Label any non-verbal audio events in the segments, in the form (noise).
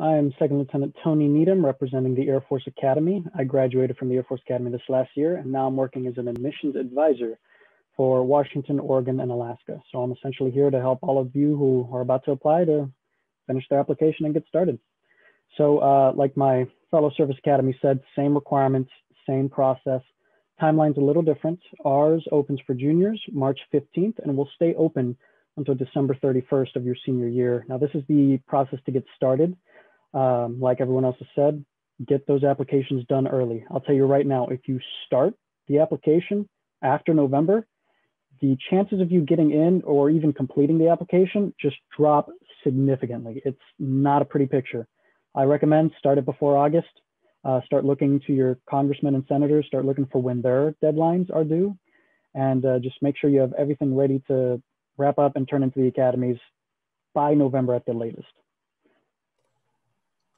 I am Second Lieutenant Tony Needham, representing the Air Force Academy. I graduated from the Air Force Academy this last year, and now I'm working as an admissions advisor for Washington, Oregon, and Alaska. So I'm essentially here to help all of you who are about to apply to finish their application and get started. So uh, like my fellow Service Academy said, same requirements, same process. Timeline's a little different. Ours opens for juniors March 15th and will stay open until December 31st of your senior year. Now this is the process to get started. Um, like everyone else has said, get those applications done early. I'll tell you right now, if you start the application after November, the chances of you getting in or even completing the application just drop significantly. It's not a pretty picture. I recommend start it before August. Uh, start looking to your congressmen and senators, start looking for when their deadlines are due, and uh, just make sure you have everything ready to wrap up and turn into the academies by November at the latest.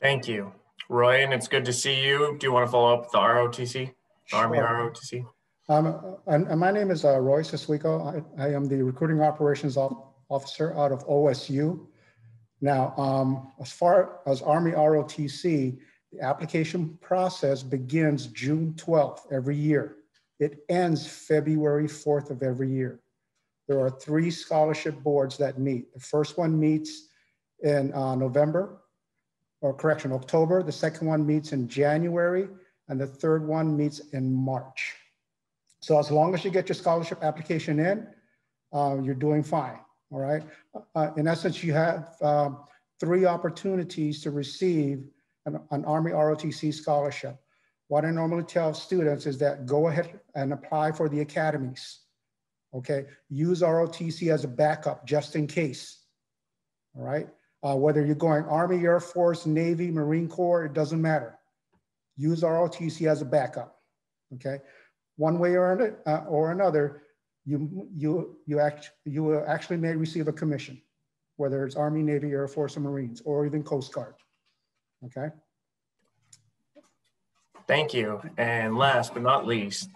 Thank you. Roy, and it's good to see you. Do you want to follow up with the ROTC, the Army ROTC? Um, and, and, my name is uh, Roy Siswico. I, I, am the recruiting operations officer out of OSU. Now, um, as far as Army ROTC, the application process begins June 12th every year. It ends February 4th of every year. There are three scholarship boards that meet. The first one meets in uh, November, or correction, October. The second one meets in January, and the third one meets in March. So as long as you get your scholarship application in, uh, you're doing fine, all right? Uh, in essence, you have um, three opportunities to receive an, an Army ROTC scholarship. What I normally tell students is that go ahead and apply for the academies, okay? Use ROTC as a backup just in case, all right? Uh, whether you're going Army, Air Force, Navy, Marine Corps, it doesn't matter. Use ROTC as a backup, okay? One way or, uh, or another, you, you, you, act, you will actually may receive a commission, whether it's Army, Navy, Air Force, or Marines, or even Coast Guard, okay? Thank you. And last but not least,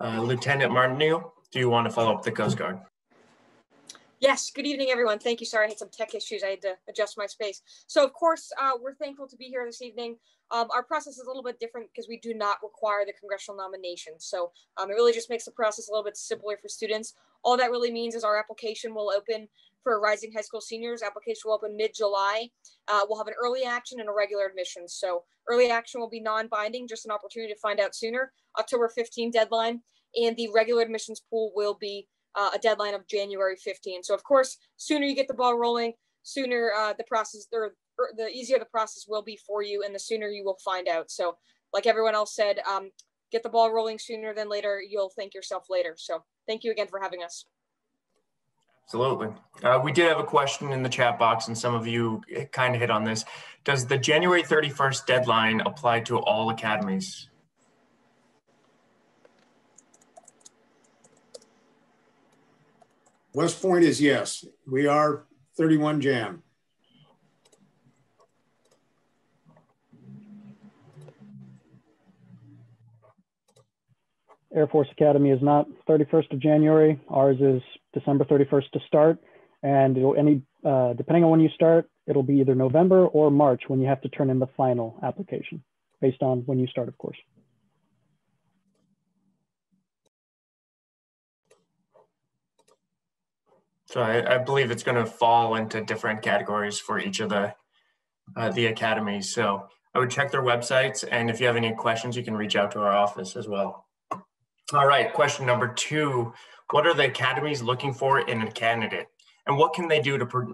uh, Lieutenant Martineau, do you want to follow up the Coast Guard? Yes, good evening, everyone. Thank you. Sorry, I had some tech issues. I had to adjust my space. So, of course, uh, we're thankful to be here this evening. Um, our process is a little bit different because we do not require the congressional nomination. So, um, it really just makes the process a little bit simpler for students. All that really means is our application will open for rising high school seniors. Application will open mid July. Uh, we'll have an early action and a regular admission. So, early action will be non binding, just an opportunity to find out sooner. October 15 deadline. And the regular admissions pool will be uh, a deadline of January 15. So of course, sooner you get the ball rolling, sooner uh, the process or, or, the easier the process will be for you, and the sooner you will find out. So like everyone else said, um, get the ball rolling sooner than later. You'll thank yourself later. So thank you again for having us. Absolutely. Uh, we did have a question in the chat box, and some of you kind of hit on this. Does the January 31st deadline apply to all academies? West Point is yes. We are 31 Jam. Air Force Academy is not 31st of January. Ours is December 31st to start. And it'll any, uh, depending on when you start, it'll be either November or March when you have to turn in the final application based on when you start, of course. So I, I believe it's going to fall into different categories for each of the uh, the academies. So I would check their websites, and if you have any questions, you can reach out to our office as well. All right, question number two: What are the academies looking for in a candidate, and what can they do to pre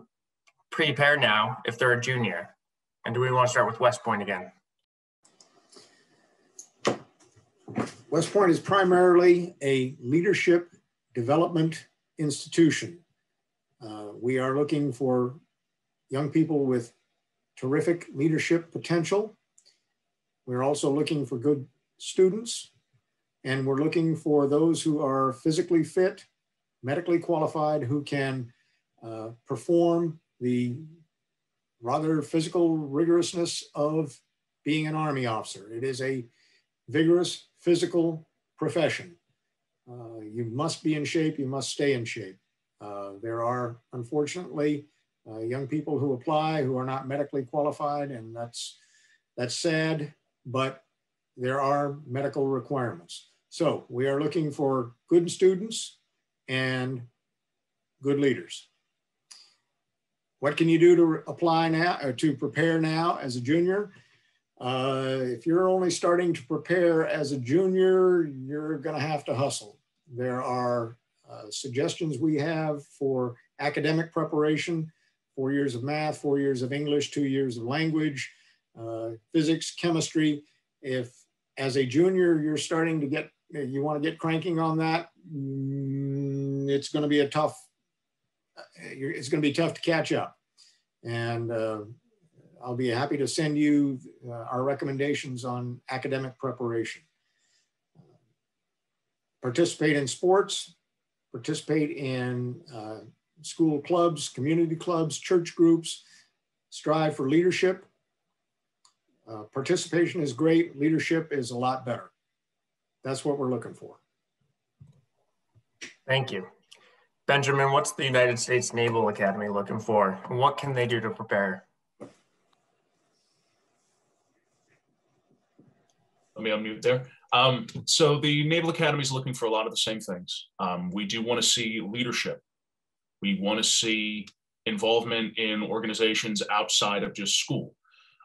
prepare now if they're a junior? And do we want to start with West Point again? West Point is primarily a leadership development institution. Uh, we are looking for young people with terrific leadership potential. We're also looking for good students, and we're looking for those who are physically fit, medically qualified, who can uh, perform the rather physical rigorousness of being an Army officer. It is a vigorous physical profession. Uh, you must be in shape, you must stay in shape. Uh, there are, unfortunately, uh, young people who apply who are not medically qualified, and that's that's sad, but there are medical requirements. So we are looking for good students and good leaders. What can you do to apply now or to prepare now as a junior? Uh, if you're only starting to prepare as a junior, you're going to have to hustle. There are uh, suggestions we have for academic preparation, four years of math, four years of English, two years of language, uh, physics, chemistry. If as a junior, you're starting to get, you want to get cranking on that, mm, it's going to be a tough, uh, it's going to be tough to catch up. And uh, I'll be happy to send you uh, our recommendations on academic preparation. Participate in sports, participate in uh, school clubs, community clubs, church groups, strive for leadership. Uh, participation is great, leadership is a lot better. That's what we're looking for. Thank you. Benjamin, what's the United States Naval Academy looking for? And what can they do to prepare? Let me unmute there. Um, so the Naval Academy is looking for a lot of the same things. Um, we do want to see leadership. We want to see involvement in organizations outside of just school.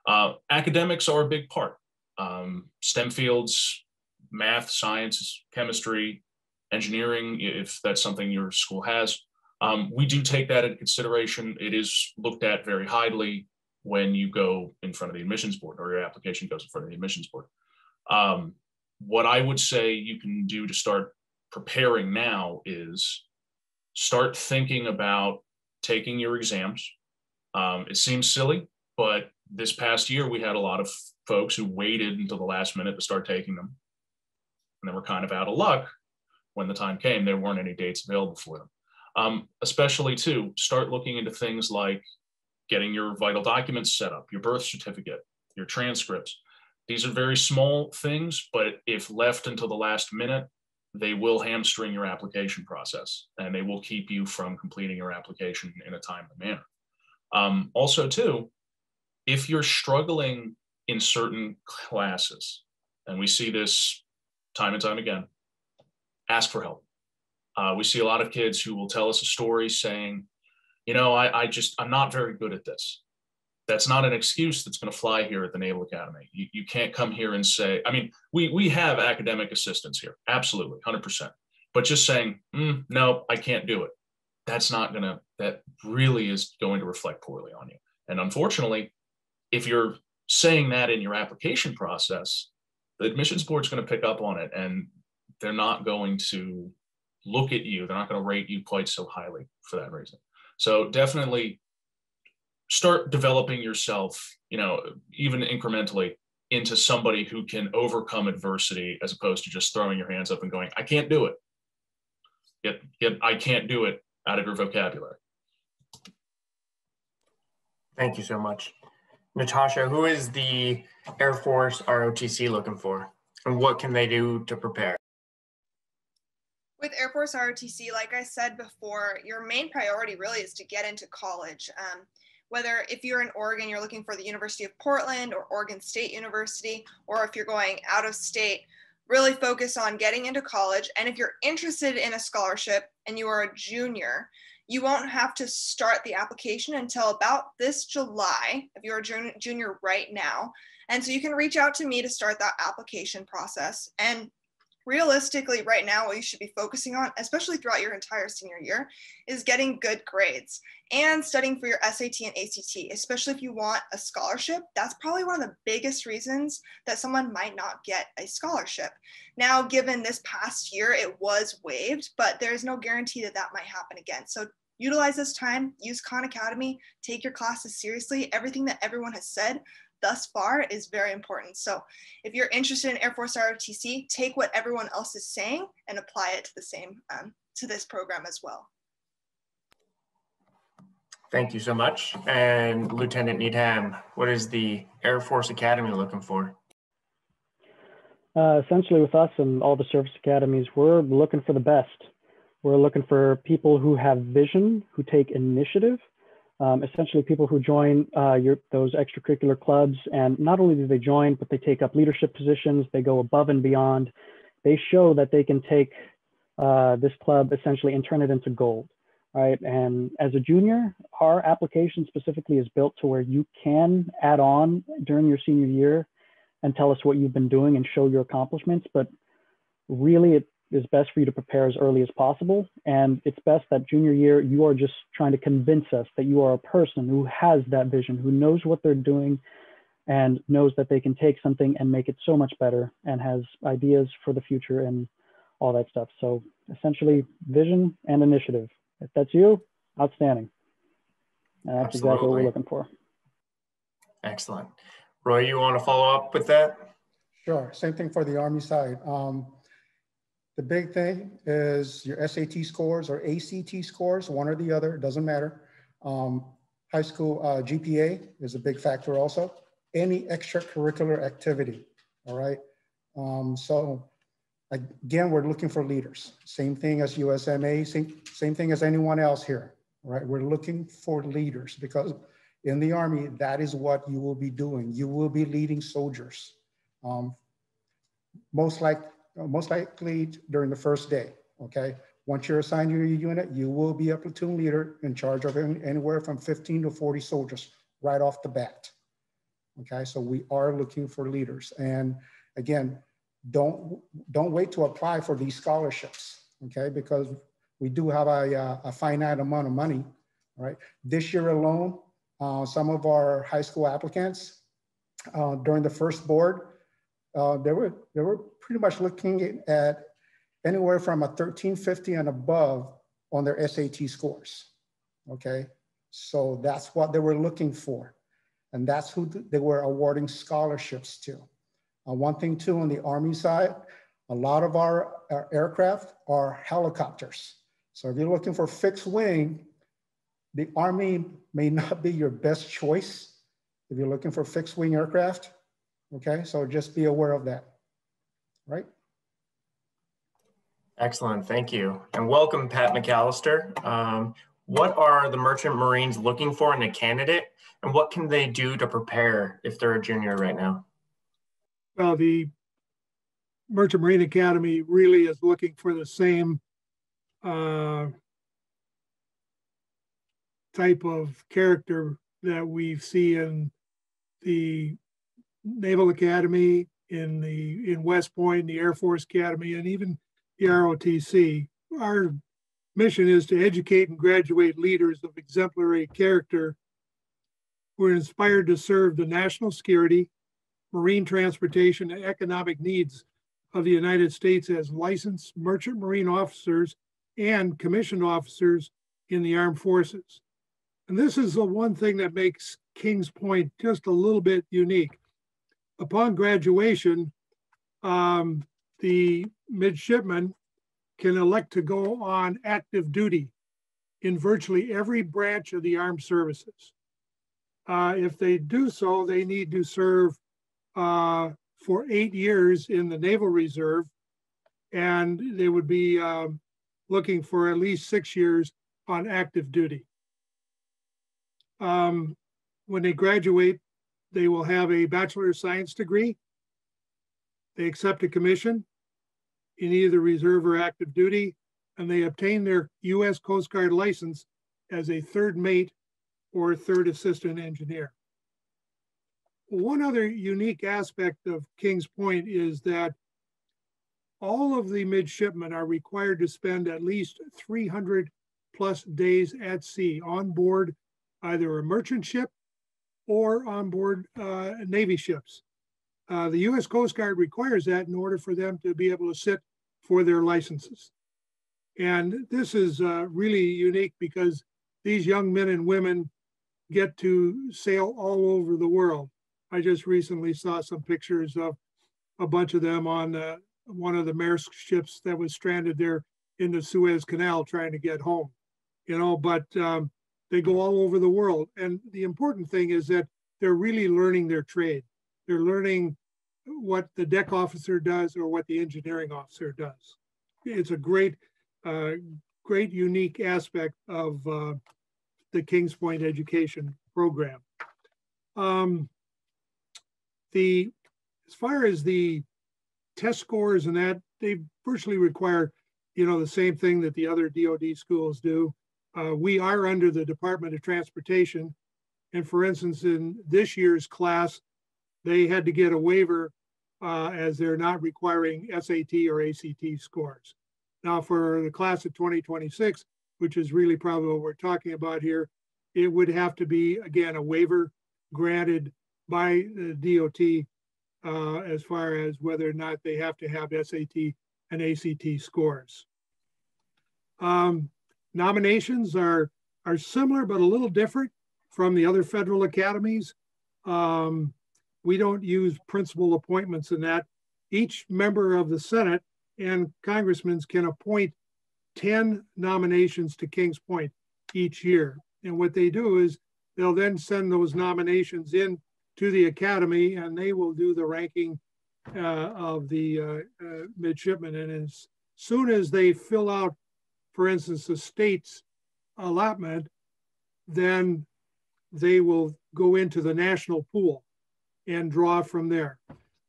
Uh, academics are a big part. Um, STEM fields, math, science, chemistry, engineering, if that's something your school has. Um, we do take that into consideration. It is looked at very highly when you go in front of the admissions board or your application goes in front of the admissions board. Um, what I would say you can do to start preparing now is start thinking about taking your exams. Um, it seems silly, but this past year we had a lot of folks who waited until the last minute to start taking them. And they were kind of out of luck when the time came. There weren't any dates available for them. Um, especially to start looking into things like getting your vital documents set up, your birth certificate, your transcripts. These are very small things, but if left until the last minute, they will hamstring your application process and they will keep you from completing your application in a timely manner. Um, also, too, if you're struggling in certain classes, and we see this time and time again, ask for help. Uh, we see a lot of kids who will tell us a story saying, you know, I, I just, I'm not very good at this that's not an excuse that's going to fly here at the Naval Academy. You, you can't come here and say, I mean, we, we have academic assistance here, absolutely, 100%. But just saying, mm, no, I can't do it, that's not going to, that really is going to reflect poorly on you. And unfortunately, if you're saying that in your application process, the admissions board is going to pick up on it and they're not going to look at you. They're not going to rate you quite so highly for that reason. So definitely start developing yourself, you know, even incrementally into somebody who can overcome adversity as opposed to just throwing your hands up and going, I can't do it. Get, get I can't do it out of your vocabulary. Thank you so much. Natasha, who is the Air Force ROTC looking for? And what can they do to prepare? With Air Force ROTC, like I said before, your main priority really is to get into college. Um, whether if you're in Oregon, you're looking for the University of Portland or Oregon State University, or if you're going out of state, really focus on getting into college. And if you're interested in a scholarship and you are a junior, you won't have to start the application until about this July if you're a junior right now. And so you can reach out to me to start that application process. And realistically, right now, what you should be focusing on, especially throughout your entire senior year, is getting good grades and studying for your SAT and ACT, especially if you want a scholarship. That's probably one of the biggest reasons that someone might not get a scholarship. Now, given this past year, it was waived, but there's no guarantee that that might happen again. So utilize this time, use Khan Academy, take your classes seriously. Everything that everyone has said thus far is very important. So if you're interested in Air Force ROTC, take what everyone else is saying and apply it to the same, um, to this program as well. Thank you so much. And Lieutenant Needham, what is the Air Force Academy looking for? Uh, essentially with us and all the service academies, we're looking for the best. We're looking for people who have vision, who take initiative, um, essentially people who join uh, your, those extracurricular clubs. And not only do they join, but they take up leadership positions, they go above and beyond. They show that they can take uh, this club essentially and turn it into gold, right? And as a junior, our application specifically is built to where you can add on during your senior year and tell us what you've been doing and show your accomplishments. But really, it is best for you to prepare as early as possible. And it's best that junior year, you are just trying to convince us that you are a person who has that vision, who knows what they're doing and knows that they can take something and make it so much better and has ideas for the future and all that stuff. So essentially vision and initiative. If that's you, outstanding. And that's Absolutely. exactly what we're looking for. Excellent. Roy, you want to follow up with that? Sure, same thing for the Army side. Um, the big thing is your SAT scores or ACT scores, one or the other, it doesn't matter. Um, high school uh, GPA is a big factor also. Any extracurricular activity, all right? Um, so again, we're looking for leaders. Same thing as USMA, same, same thing as anyone else here, right? We're looking for leaders because in the Army, that is what you will be doing. You will be leading soldiers. Um, most like most likely during the first day, okay? Once you're assigned to your unit, you will be a platoon leader in charge of anywhere from 15 to 40 soldiers right off the bat. Okay, so we are looking for leaders. And again, don't, don't wait to apply for these scholarships, okay? Because we do have a, a finite amount of money, right? This year alone, uh, some of our high school applicants uh, during the first board, uh, they were they were pretty much looking at anywhere from a 1350 and above on their SAT scores. Okay, so that's what they were looking for, and that's who they were awarding scholarships to. Uh, one thing too on the Army side, a lot of our, our aircraft are helicopters. So if you're looking for fixed wing, the Army may not be your best choice if you're looking for fixed wing aircraft. Okay, so just be aware of that, right? Excellent, thank you. And welcome, Pat McAllister. Um, what are the Merchant Marines looking for in a candidate and what can they do to prepare if they're a junior right now? Well, the Merchant Marine Academy really is looking for the same uh, type of character that we see in the Naval Academy, in the in West Point, the Air Force Academy, and even the ROTC. Our mission is to educate and graduate leaders of exemplary character who are inspired to serve the national security, marine transportation, and economic needs of the United States as licensed merchant marine officers and commissioned officers in the armed forces. And this is the one thing that makes Kings Point just a little bit unique upon graduation, um, the midshipman can elect to go on active duty in virtually every branch of the armed services. Uh, if they do so, they need to serve uh, for eight years in the Naval Reserve, and they would be um, looking for at least six years on active duty. Um, when they graduate, they will have a Bachelor of Science degree. They accept a commission in either reserve or active duty, and they obtain their U.S. Coast Guard license as a third mate or third assistant engineer. One other unique aspect of Kings Point is that all of the midshipmen are required to spend at least 300 plus days at sea on board either a merchant ship or on board uh, Navy ships. Uh, the U.S. Coast Guard requires that in order for them to be able to sit for their licenses. And this is uh, really unique because these young men and women get to sail all over the world. I just recently saw some pictures of a bunch of them on uh, one of the Maersk ships that was stranded there in the Suez Canal trying to get home. You know, but um, they go all over the world. And the important thing is that they're really learning their trade. They're learning what the deck officer does or what the engineering officer does. It's a great, uh, great unique aspect of uh, the Kings Point education program. Um, the as far as the test scores and that, they virtually require, you know, the same thing that the other DoD schools do. Uh, we are under the Department of Transportation. And for instance, in this year's class, they had to get a waiver uh, as they're not requiring SAT or ACT scores. Now for the class of 2026, which is really probably what we're talking about here, it would have to be, again, a waiver granted by the DOT uh, as far as whether or not they have to have SAT and ACT scores. Um, nominations are, are similar, but a little different from the other federal academies. Um, we don't use principal appointments in that. Each member of the Senate and congressmen can appoint 10 nominations to Kings Point each year. And what they do is they'll then send those nominations in to the academy and they will do the ranking uh, of the uh, uh, midshipmen. And as soon as they fill out, for instance, the state's allotment, then they will go into the national pool and draw from there.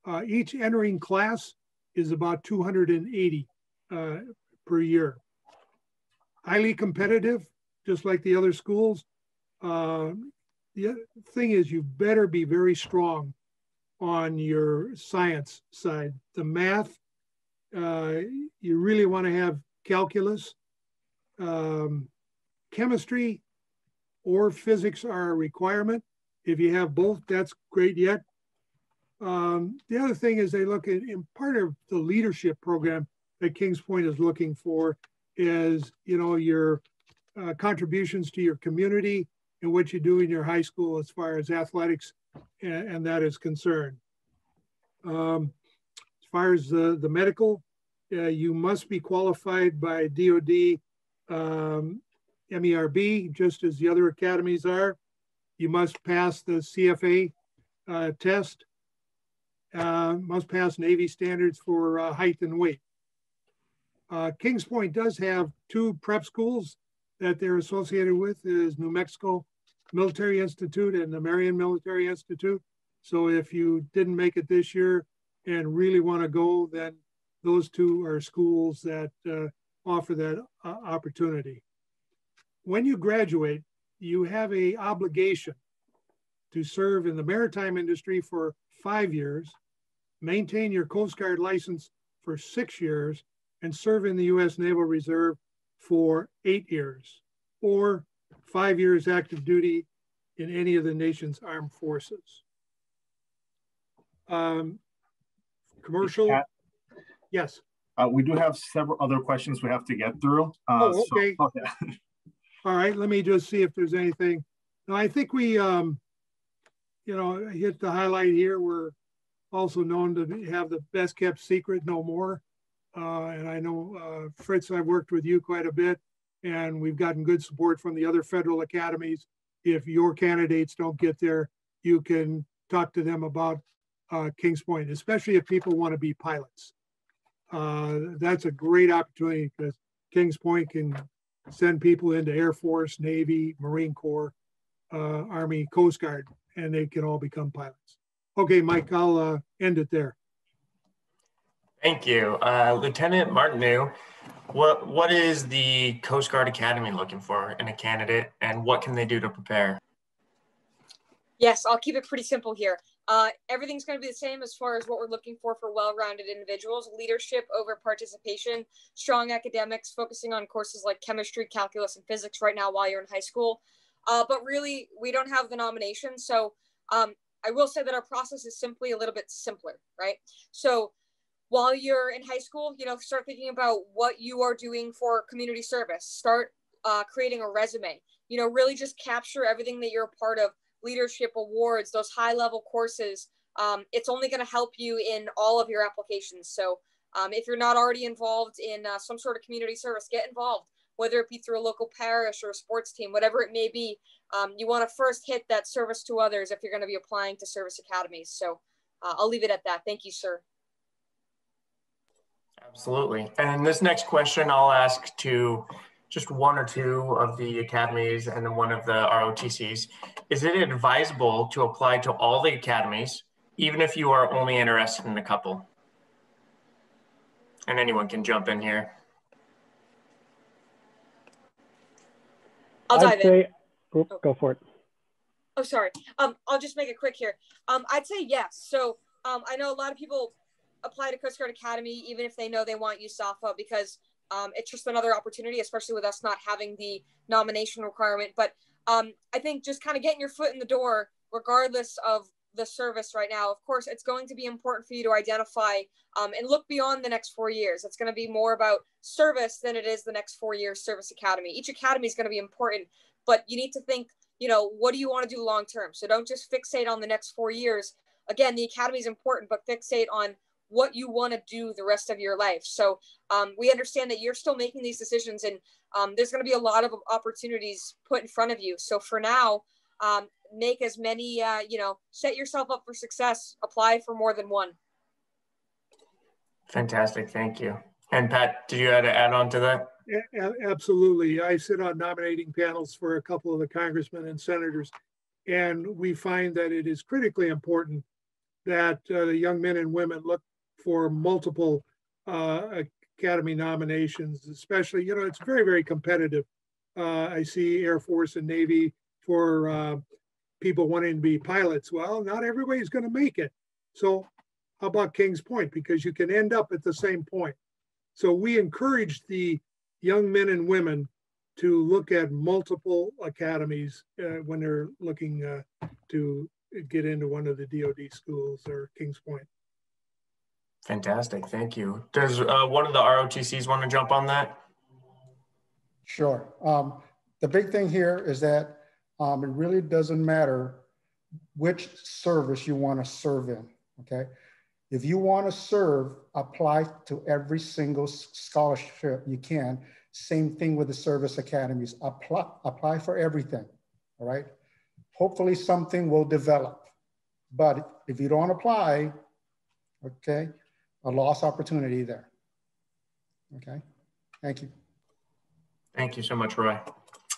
Uh, each entering class is about 280 uh, per year. Highly competitive, just like the other schools. Uh, the thing is you better be very strong on your science side. The math, uh, you really want to have calculus. Um, chemistry or physics are a requirement. If you have both, that's great yet. Um, the other thing is they look at, in part of the leadership program that Kings Point is looking for is, you know, your uh, contributions to your community, and what you do in your high school as far as athletics and, and that is concerned. Um, as far as the, the medical, uh, you must be qualified by DOD um, MERB, just as the other academies are. You must pass the CFA uh, test, uh, must pass Navy standards for uh, height and weight. Uh, Kings Point does have two prep schools that they're associated with is New Mexico Military Institute and the Marion Military Institute. So if you didn't make it this year and really want to go, then those two are schools that uh, offer that uh, opportunity. When you graduate, you have a obligation to serve in the maritime industry for five years, maintain your Coast Guard license for six years, and serve in the U.S. Naval Reserve for eight years, or five years active duty in any of the nation's armed forces. Um, commercial, yes. Uh, we do have several other questions we have to get through. Uh, oh, okay. So, okay. (laughs) All right, let me just see if there's anything. Now, I think we, um, you know, hit the highlight here. We're also known to have the best kept secret no more. Uh, and I know, uh, Fritz, I've worked with you quite a bit and we've gotten good support from the other federal academies. If your candidates don't get there, you can talk to them about uh, Kings Point, especially if people want to be pilots. Uh, that's a great opportunity because Kings Point can send people into Air Force, Navy, Marine Corps, uh, Army, Coast Guard, and they can all become pilots. Okay, Mike, I'll uh, end it there. Thank you. Uh, Lieutenant Martineau, what, what is the Coast Guard Academy looking for in a candidate and what can they do to prepare? Yes, I'll keep it pretty simple here. Uh, everything's going to be the same as far as what we're looking for for well-rounded individuals leadership over participation strong academics focusing on courses like chemistry calculus and physics right now while you're in high school uh, but really we don't have the nomination so um, i will say that our process is simply a little bit simpler right so while you're in high school, you know, start thinking about what you are doing for community service. Start uh, creating a resume. You know, really just capture everything that you're a part of. Leadership awards, those high level courses. Um, it's only going to help you in all of your applications. So um, if you're not already involved in uh, some sort of community service, get involved. Whether it be through a local parish or a sports team, whatever it may be, um, you want to first hit that service to others if you're going to be applying to service academies. So uh, I'll leave it at that. Thank you, sir. Absolutely. And this next question I'll ask to just one or two of the academies and then one of the ROTCs, is it advisable to apply to all the academies, even if you are only interested in a couple? And anyone can jump in here. I'll dive I'd in. say, go for it. Oh, sorry. Um, I'll just make it quick here. Um, I'd say yes. So um, I know a lot of people apply to Coast Guard Academy even if they know they want USAFA because um, it's just another opportunity, especially with us not having the nomination requirement. But um, I think just kind of getting your foot in the door, regardless of the service right now. Of course, it's going to be important for you to identify um, and look beyond the next four years. It's going to be more about service than it is the next four years service academy. Each academy is going to be important, but you need to think, you know, what do you want to do long term? So don't just fixate on the next four years. Again, the academy is important, but fixate on what you want to do the rest of your life. So um, we understand that you're still making these decisions, and um, there's going to be a lot of opportunities put in front of you. So for now, um, make as many, uh, you know, set yourself up for success. Apply for more than one. Fantastic, thank you. And Pat, did you add to add on to that? A- Absolutely. I sit on nominating panels for a couple of the congressmen and senators, and we find that it is critically important that uh, the young men and women look for multiple uh, academy nominations, especially, you know, it's very, very competitive. Uh, I see Air Force and Navy for uh, people wanting to be pilots. Well, not everybody's going to make it. So how about Kings Point? Because you can end up at the same point. So we encourage the young men and women to look at multiple academies uh, when they're looking uh, to get into one of the DoD schools or Kings Point. Fantastic, thank you. Does uh, one of the ROTCs want to jump on that? Sure. Um, the big thing here is that um, it really doesn't matter which service you want to serve in, okay? If you want to serve, apply to every single scholarship you can. Same thing with the service academies. Apply, apply for everything, all right? Hopefully something will develop. But if you don't apply, okay, a lost opportunity there. Okay, thank you. Thank you so much, Roy.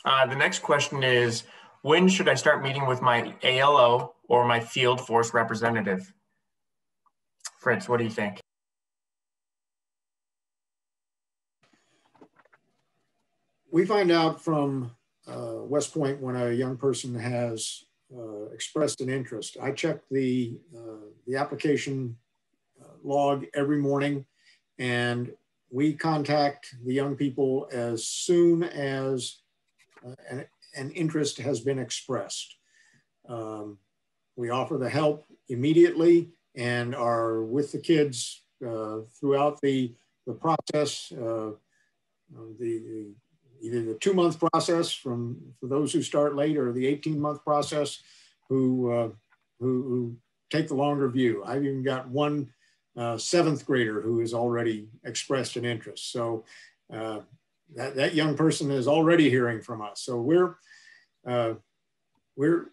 Uh, the next question is, when should I start meeting with my ALO or my field force representative? Fritz, what do you think? We find out from uh, West Point when a young person has uh, expressed an interest. I check the, uh, the application log every morning and we contact the young people as soon as uh, an, an, interest has been expressed. Um, we offer the help immediately and are with the kids uh, throughout the, the process, uh, the, the, either the two month process from for those who start late or the 18 month process who, uh, who, who, take the longer view. I've even got one uh, seventh grader who has already expressed an interest. So uh, that, that young person is already hearing from us. So we're, uh, we're,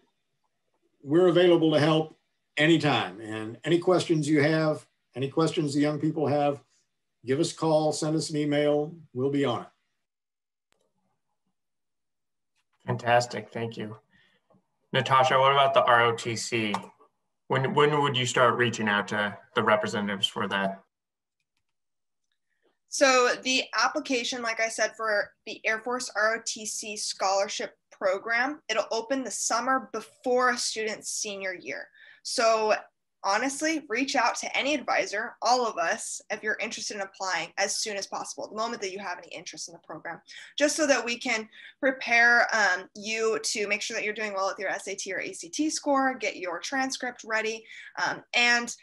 we're available to help anytime. And any questions you have, any questions the young people have, give us a call, send us an email. We'll be on it. Fantastic. Thank you. Natasha, what about the ROTC? When, when would you start reaching out to the representatives for that? So the application, like I said, for the Air Force ROTC scholarship program, it'll open the summer before a student's senior year. So honestly, reach out to any advisor, all of us, if you're interested in applying as soon as possible, the moment that you have any interest in the program, just so that we can prepare um, you to make sure that you're doing well with your SAT or ACT score, get your transcript ready, um, and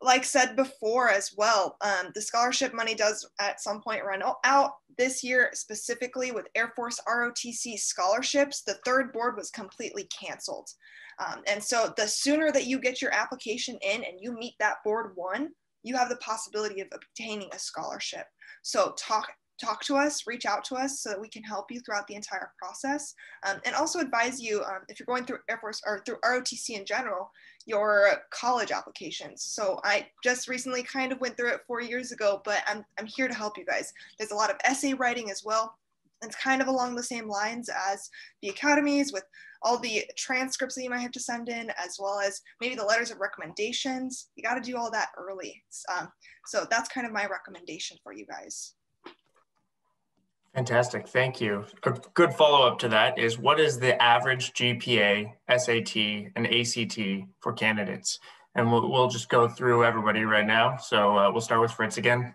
like said before as well, um, the scholarship money does at some point run out. This year, specifically with Air Force ROTC scholarships, the third board was completely canceled. Um, and so the sooner that you get your application in and you meet that board one, you have the possibility of obtaining a scholarship. So talk talk to us, reach out to us so that we can help you throughout the entire process. Um, and also advise you um, if you're going through Air Force or through ROTC in general, your college applications. So I just recently kind of went through it four years ago, but I'm, I'm here to help you guys. There's a lot of essay writing as well it's kind of along the same lines as the academies with all the transcripts that you might have to send in, as well as maybe the letters of recommendations. You got to do all that early. Um, so that's kind of my recommendation for you guys. Fantastic, thank you. A good follow-up to that is what is the average GPA, SAT, and ACT for candidates? And we'll, we'll just go through everybody right now. So uh, we'll start with Fritz again.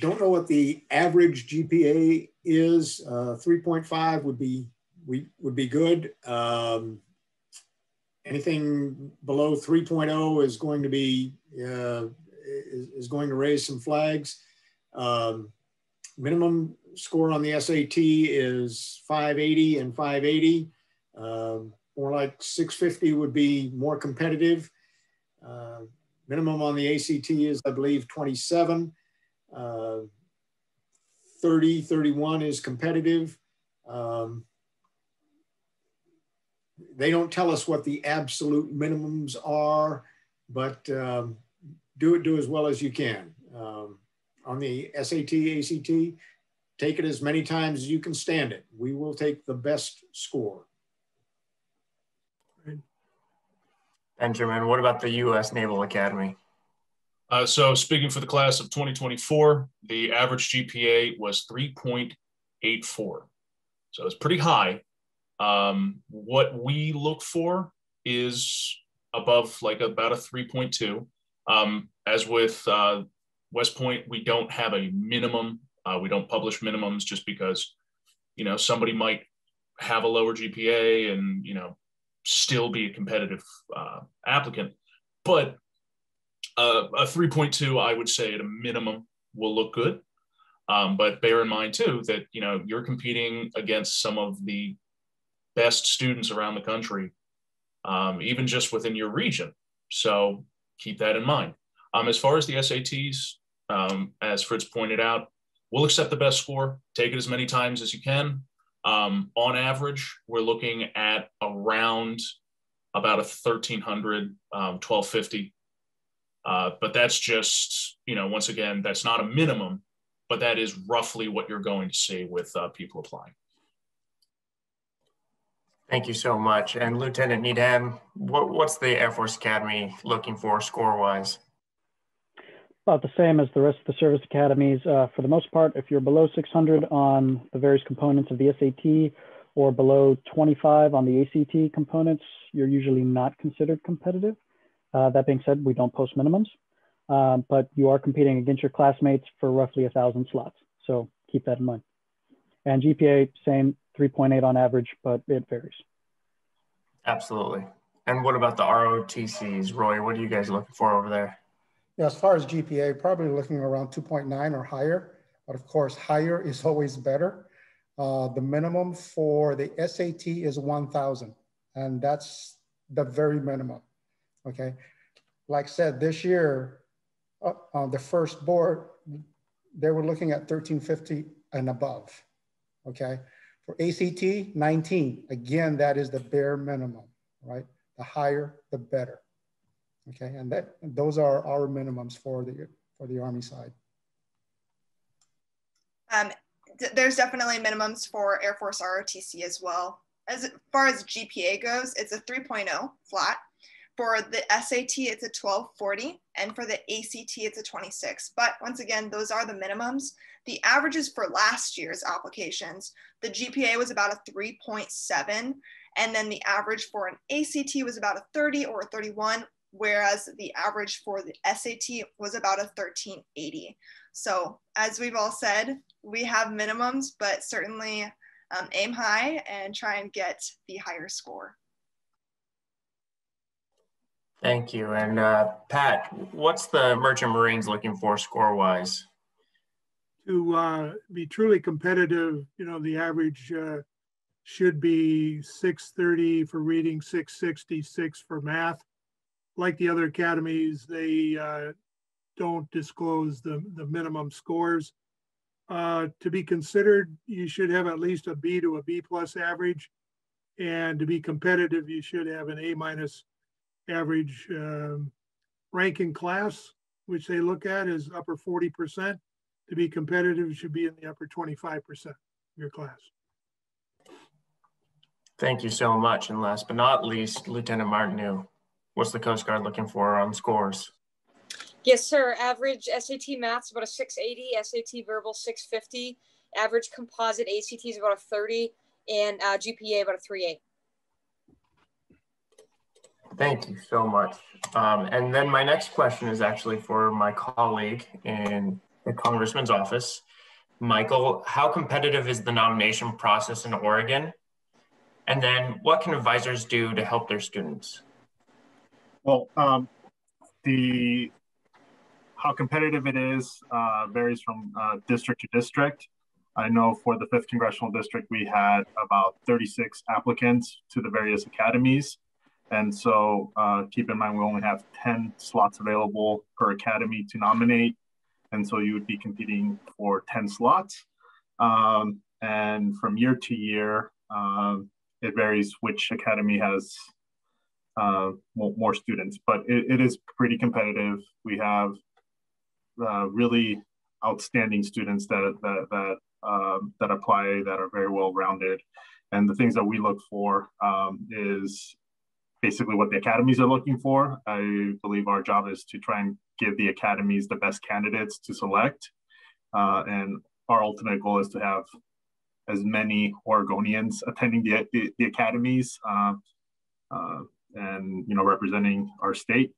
Don't know what the average GPA is. Uh, 3.5 would be we would be good. Um, anything below 3.0 is going to be uh, is, is, going to raise some flags. Um, minimum score on the SAT is 580 and 580. Um, more like 650 would be more competitive. Uh, minimum on the ACT is, I believe, 27. Uh, 30, 31 is competitive. Um, they don't tell us what the absolute minimums are, but um, do it do as well as you can. Um, on the SAT, ACT, take it as many times as you can stand it. We will take the best score. Benjamin, what about the U.S. Naval Academy? Uh, so speaking for the class of 2024, the average GPA was 3.84. So it's pretty high. Um, what we look for is above like about a 3.2. Um, as with uh, West Point, we don't have a minimum. Uh, we don't publish minimums just because, you know, somebody might have a lower GPA and, you know, still be a competitive uh, applicant. But uh, a 3.2, I would say at a minimum, will look good. Um, but bear in mind too that you know you're competing against some of the best students around the country, um, even just within your region. So keep that in mind. Um, as far as the SATs, um, as Fritz pointed out, we'll accept the best score. Take it as many times as you can. Um, on average, we're looking at around about a 1300, 1250 um, uh, but that's just, you know, once again, that's not a minimum, but that is roughly what you're going to see with uh, people applying. Thank you so much. And Lieutenant Needham, what, what's the Air Force Academy looking for score-wise? About the same as the rest of the service academies. Uh, for the most part, if you're below 600 on the various components of the SAT or below 25 on the ACT components, you're usually not considered competitive. Uh, that being said, we don't post minimums, um, but you are competing against your classmates for roughly a thousand slots. So keep that in mind. And GPA, same 3.8 on average, but it varies. Absolutely. And what about the ROTCs, Roy? What are you guys looking for over there? Yeah, as far as GPA, probably looking around 2.9 or higher, but of course, higher is always better. Uh, the minimum for the SAT is 1,000, and that's the very minimum. Okay. Like I said, this year, uh, uh, the first board, they were looking at 1350 and above. Okay. For ACT, 19. Again, that is the bare minimum, right? The higher, the better. Okay. And that those are our minimums for the for the Army side. Um, there's definitely minimums for Air Force ROTC as well. As far as GPA goes, it's a 3.0 flat. For the SAT, it's a 1240, and for the ACT, it's a 26. But once again, those are the minimums. The averages for last year's applications, the GPA was about a 3.7, and then the average for an ACT was about a 30 or a 31, whereas the average for the SAT was about a 1380. So as we've all said, we have minimums, but certainly um, aim high and try and get the higher score. Thank you. And uh, Pat, what's the Merchant Marines looking for score wise? To uh, be truly competitive, you know, the average uh, should be 630 for reading, 666 for math. Like the other academies, they uh, don't disclose the, the minimum scores. Uh, to be considered, you should have at least a B to a B plus average. And to be competitive, you should have an A minus average um, ranking class. which they look at is upper 40%. To be competitive, it should be in the upper 25% of your class. Thank you so much. And last but not least, Lieutenant Martineau, what's the Coast Guard looking for on scores? Yes, sir. Average SAT maths about a 680, SAT verbal 650, average composite ACT is about a 30, and uh, GPA about a 3.8. Thank you so much. Um, and then my next question is actually for my colleague in the Congressman's office. Michael, how competitive is the nomination process in Oregon? And then what can advisors do to help their students? Well, um, the how competitive it is uh, varies from uh, district to district. I know for the 5th Congressional District, we had about 36 applicants to the various academies. And so uh, keep in mind, we only have 10 slots available per academy to nominate. And so you would be competing for 10 slots. Um, and from year to year, um, it varies which academy has uh, more, students, but it, it is pretty competitive. We have uh, really outstanding students that that that um, that apply that are very well rounded, and the things that we look for um, is basically what the academies are looking for. I believe our job is to try and give the academies the best candidates to select, uh, and our ultimate goal is to have as many Oregonians attending the, the, the academies uh, uh, and you know representing our state.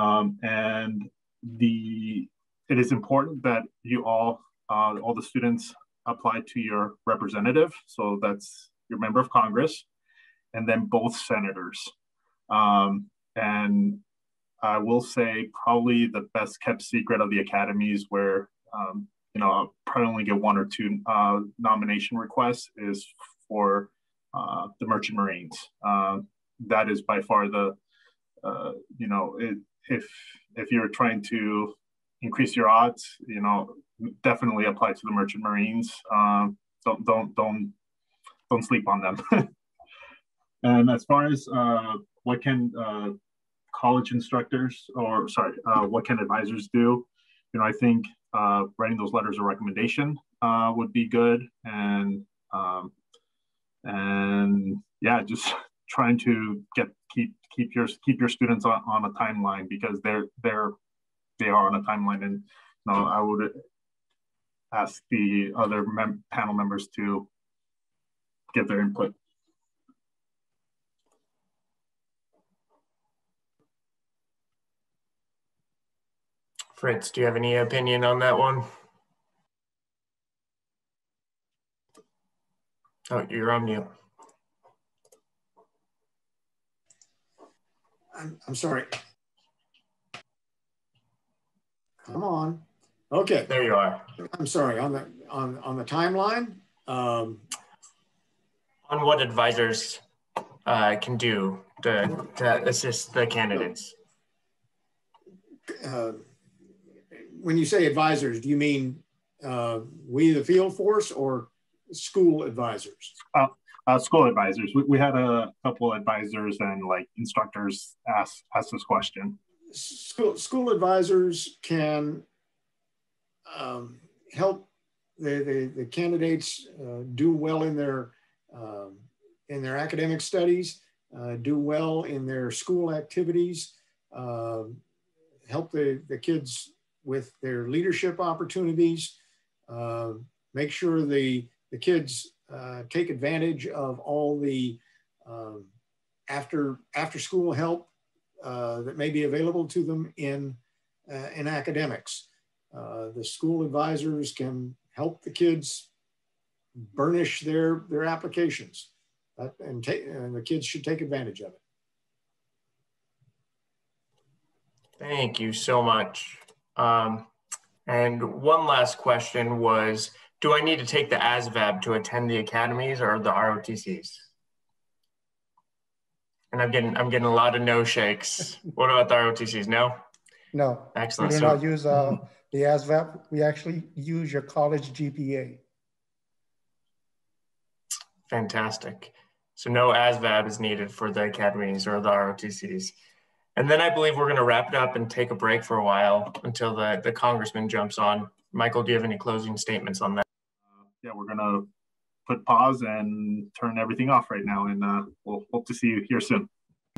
Um, and the it is important that you all, uh, all the students apply to your representative. So that's your member of Congress, and then both senators. Um, and I will say probably the best kept secret of the academies where, um, you know, I'll probably only get one or two uh, nomination requests is for uh, the Merchant Marines. Uh, that is by far the, uh, you know, it, if if you're trying to increase your odds, you know, definitely apply to the merchant marines. Um, don't don't don't don't sleep on them. (laughs) and as far as uh, what can uh, college instructors or sorry, uh, what can advisors do? You know, I think uh, writing those letters of recommendation uh, would be good, and um, and yeah, just (laughs) trying to get keep keep your keep your students on, on a timeline because they're they're they are on a timeline. And you know, I would ask the other mem panel members to give their input. Fritz, do you have any opinion on that one? Oh, you're on mute. I'm, I'm sorry. Come on. Okay. There you are. I'm sorry. On the on on the timeline. Um, on what advisors uh, can do to, to assist the candidates. Uh, when you say advisors, do you mean uh, we, the field force, or school advisors? Uh, uh, school advisors. We, we had a couple advisors and like instructors ask ask this question school, school advisors can um, help the, the, the candidates uh, do well in their, um, in their academic studies, uh, do well in their school activities, uh, help the, the kids with their leadership opportunities, um, make sure the, the kids uh, take advantage of all the um, after, after school help uh, that may be available to them in, uh, in academics. Uh, the school advisors can help the kids burnish their, their applications and, take, and the kids should take advantage of it. Thank you so much. Um, and one last question was, do I need to take the ASVAB to attend the academies or the ROTCs? And I'm getting I'm getting a lot of no shakes. (laughs) what about the ROTCs? No. No. Excellent. We do not use uh, the ASVAB. We actually use your college GPA. Fantastic. So no ASVAB is needed for the academies or the ROTCs. And then I believe we're going to wrap it up and take a break for a while until the, the congressman jumps on. Michael, do you have any closing statements on that? Uh, yeah, we're going to put pause and turn everything off right now. And uh, we'll hope to see you here soon.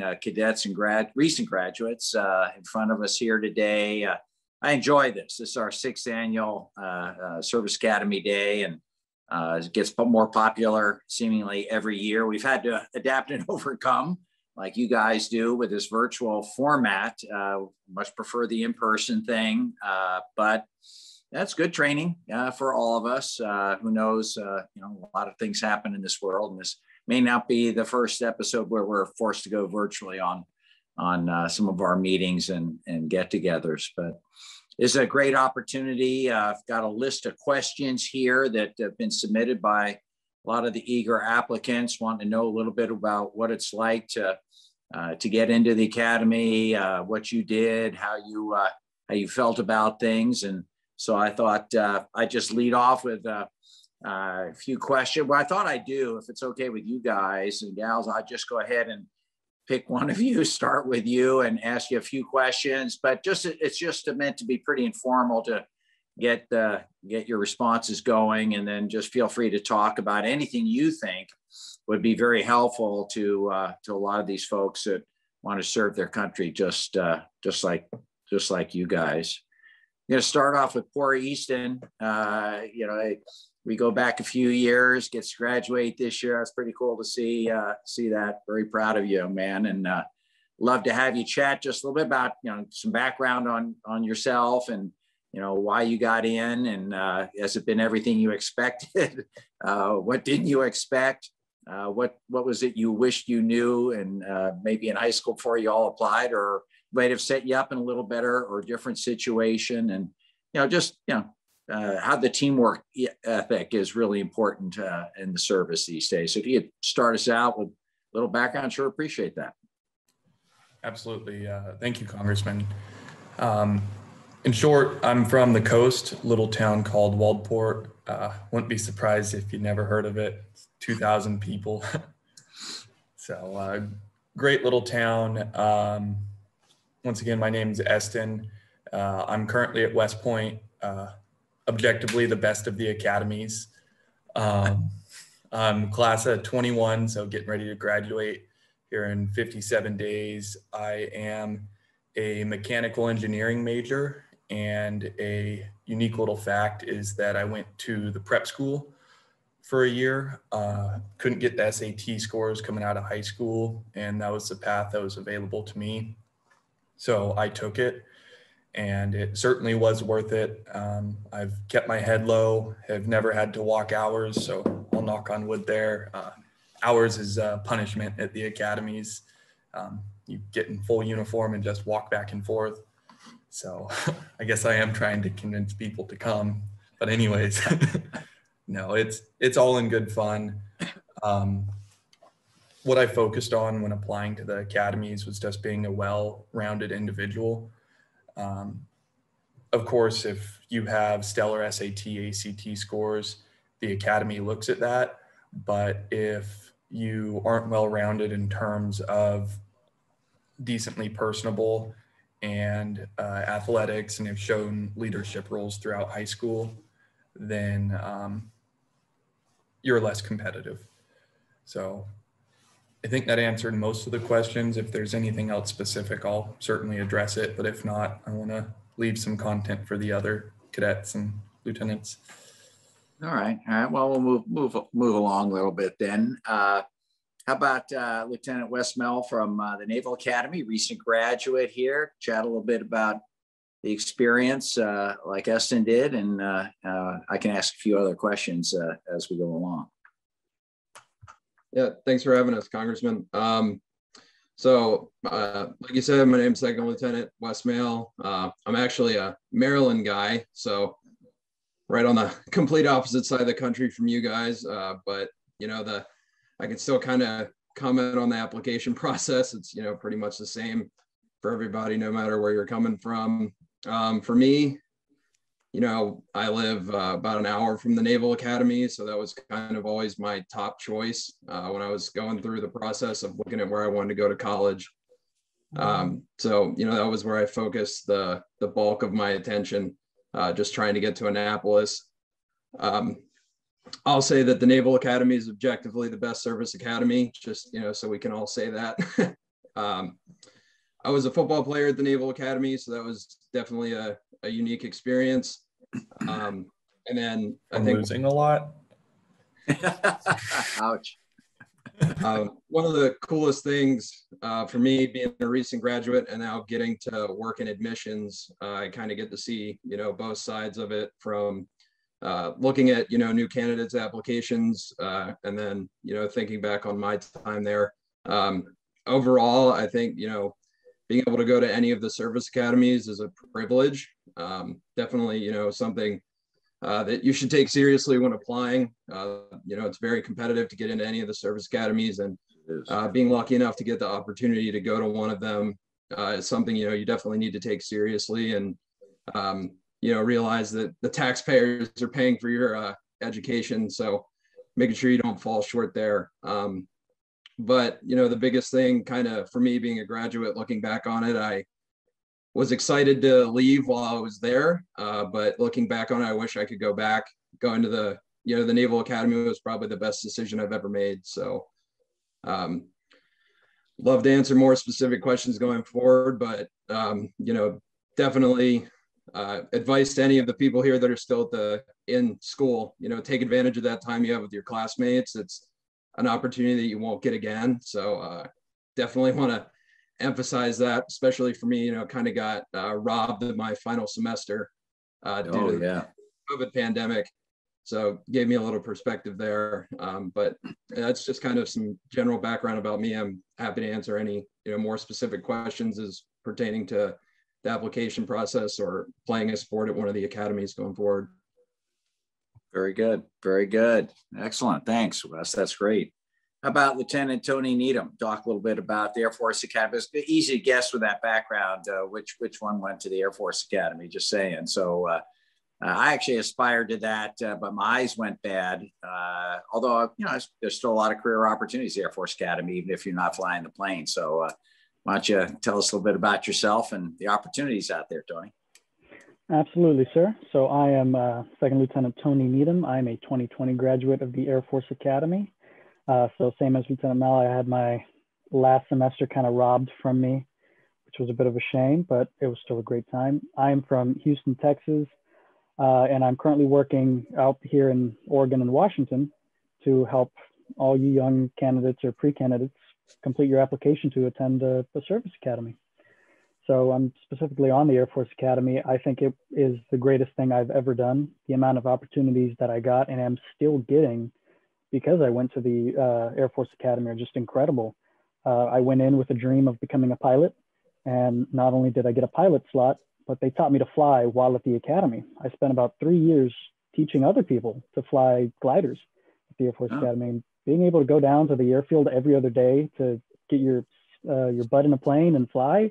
Uh, cadets and grad recent graduates uh, in front of us here today. Uh, I enjoy this. This is our sixth annual uh, uh, Service Academy Day, and uh, it gets more popular seemingly every year. We've had to adapt and (laughs) overcome, like you guys do, with this virtual format. Uh, much prefer the in-person thing, uh, but that's good training uh, for all of us. who knows? you know, a lot of things happen in this world, and this may not be the first episode where we're forced to go virtually on on uh, some of our meetings and, and get-togethers. But it's a great opportunity. Uh, I've got a list of questions here that have been submitted by a lot of the eager applicants wanting to know a little bit about what it's like to uh, to get into the academy, uh, what you did, how you uh, how you felt about things, and so I thought uh, I just lead off with uh, a few questions. Well, I thought I'd do, if it's okay with you guys and gals, I'll just go ahead and pick one of (laughs) you, start with you and ask you a few questions, but just, it's just meant to be pretty informal to get, uh, get your responses going. And then just feel free to talk about anything you think would be very helpful to, uh, to a lot of these folks that want to serve their country just, uh, just like, just like you guys. I'm going to start off with poor Easton. Uh, you know, we go back a few years, gets to graduate this year. It's pretty cool to see uh, see that. Very proud of you, man, and uh, love to have you chat just a little bit about you know some background on on yourself and you know why you got in and uh, has it been everything you (laughs) expected? uh, what didn't you expect? Uh, what what was it you wished you knew and uh, maybe in high school before you all applied or might have set you up in a little better or different situation and you know just you know uh, how the teamwork ethic is really important uh, in the service these days. So if you could start us out with a little background, sure appreciate that. Absolutely. Thank you, Congressman. Um, in short, I'm from the coast, little town called Waldport. Uh, wouldn't be surprised if you never heard of it. It's 2,000 people. (laughs) so uh, great little town. Um, once again, my name is Eston. Uh, I'm currently at West Point objectively the best of the academies. Um, I'm class of 21, so getting ready to graduate here in 57 days. I am a mechanical engineering major, and a unique little fact is that I went to the prep school for a year. Uh, couldn't get the SAT scores coming out of high school, and that was the path that was available to me. So I took it and it certainly was worth it. Um, I've kept my head low, have never had to walk hours, so I'll knock on wood there. Uh, hours is uh, punishment at the academies. Um, you get in full uniform and just walk back and forth. So (laughs) I guess I am trying to convince people to come. But anyways, (laughs) no, it's it's all in good fun. Um, what I focused on when applying to the academies was just being a well-rounded individual. Um, of course, if you have stellar SAT, ACT scores, the academy looks at that. But if you aren't well rounded in terms of decently personable and uh, athletics and have shown leadership roles throughout high school, then um, you're less competitive. So I think that answered most of the questions. If there's anything else specific, I'll certainly address it. But if not, I want to leave some content for the other cadets and lieutenants. All right. All right. Well, we'll move move move along a little bit then. Uh, how about uh, Lieutenant Westmell from uh, the Naval Academy, recent graduate here? Chat a little bit about the experience, uh, like Eston did, and uh, uh, I can ask a few other questions as we go along. Yeah, thanks for having us, Congressman. Um, so, uh, like you said, my name is Second Lieutenant Westmale. Uh, I'm actually a Maryland guy, so right on the (laughs) complete opposite side of the country from you guys. Uh, but you know, the I can still kind of comment on the application (laughs) process. It's you know pretty much the same for everybody, no matter where you're coming from. Um, for me, you know, I live uh, about an hour from the Naval Academy, so that was kind of always my top choice uh, when I was going through the process of looking at where I wanted to go to college. Um, so, you know, that was where I focused the, the bulk of my attention, uh, just trying to get to Annapolis. Um, I'll say that the Naval Academy is objectively the best service academy, just, you know, so we can all say that. (laughs) um, I was a football player at the Naval Academy, so that was definitely a, a unique experience. Um, and then I I'm think losing a lot. (laughs) Ouch. um, one of the coolest things uh, for me being a recent graduate and now getting to work in admissions, uh, I kind of get to see, you know, both sides of it from uh, looking at, you know, new candidates applications uh, and then, you know, thinking back on my time there. Um, overall, I think, you know, being able to go to any of the service academies is a privilege. Um, definitely, you know, something uh, that you should take seriously when applying. Uh, you know, it's very competitive to get into any of the service academies, and uh, being lucky enough to get the opportunity to go to one of them uh, is something you know you definitely need to take seriously, and um, you know realize that the taxpayers are paying for your uh, education, so making sure you don't fall short there. Um, but you know, the biggest thing, kind of for me being a graduate, looking back on it, I was excited to leave while I was there. Uh, but looking back on it, I wish I could go back. Going to the, you know, the Naval Academy was probably the best decision I've ever made. So, um, love to answer more specific questions going forward, but um, you know, definitely uh, advice to any of the people here that are still at the in school. You know, take advantage of that time you have with your classmates. It's an opportunity that you won't get again. So, uh, definitely want to emphasize that, especially for me, you know, kind of got uh, robbed of my final semester uh, due Oh, to the yeah. COVID pandemic. So gave me a little perspective there. Um, but that's just kind of some general background about me. I'm happy to answer any, you know, more specific questions as pertaining to the application process or playing a sport at one of the academies going forward. Very good. Very good. Excellent. Thanks, Wes. That's great. How about Lieutenant Tony Needham? Talk a little bit about the Air Force Academy. It's easy to guess with that background uh, which which one went to the Air Force Academy. Just saying. So uh, uh, I actually aspired to that, uh, but my eyes went bad. Uh, although you know, there's still a lot of career opportunities at the Air Force Academy, even if you're not flying the plane. So uh, why don't you tell us a little bit about yourself and the opportunities out there, Tony? Absolutely, sir. So I am uh, Second Lieutenant Tony Needham. I'm a 2020 graduate of the Air Force Academy. Uh, so same as Lieutenant Mel, I had my last semester kind of robbed from me, which was a bit of a shame, but it was still a great time. I'm from Houston, Texas, uh, and I'm currently working out here in Oregon and Washington to help all you young candidates or pre-candidates complete your application to attend the, the service academy. So I'm specifically on the Air Force Academy. I think it is the greatest thing I've ever done. The amount of opportunities that I got and am still getting because I went to the uh, Air Force Academy are just incredible. Uh, I went in with a dream of becoming a pilot. And not only did I get a pilot slot, but they taught me to fly while at the academy. I spent about three years teaching other people to fly gliders at the Air Force Oh. Academy. And being able to go down to the airfield every other day to get your uh, your butt in a plane and fly,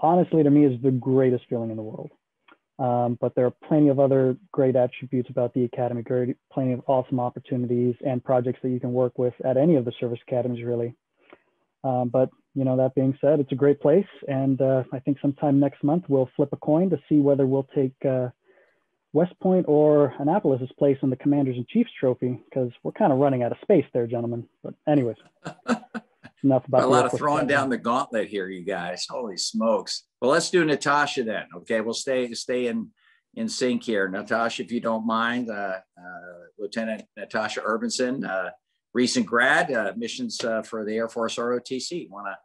honestly, to me, is the greatest feeling in the world. Um, but there are plenty of other great attributes about the academy, great, plenty of awesome opportunities and projects that you can work with at any of the service academies, really. Um, but you know, that being said, it's a great place, and uh, I think sometime next month we'll flip a coin to see whether we'll take uh, West Point or Annapolis's place in the Commander-in-Chief's Trophy because we're kind of running out of space there, gentlemen. But anyways, (laughs) enough about a lot of throwing down the gauntlet here, you guys. Holy smokes! Well, let's do Natasha then. Okay, we'll stay stay in in sync here. Natasha, if you don't mind, uh, uh, Lieutenant Natasha Urbanson, uh, recent grad, uh, missions uh, for the Air Force ROTC. Want to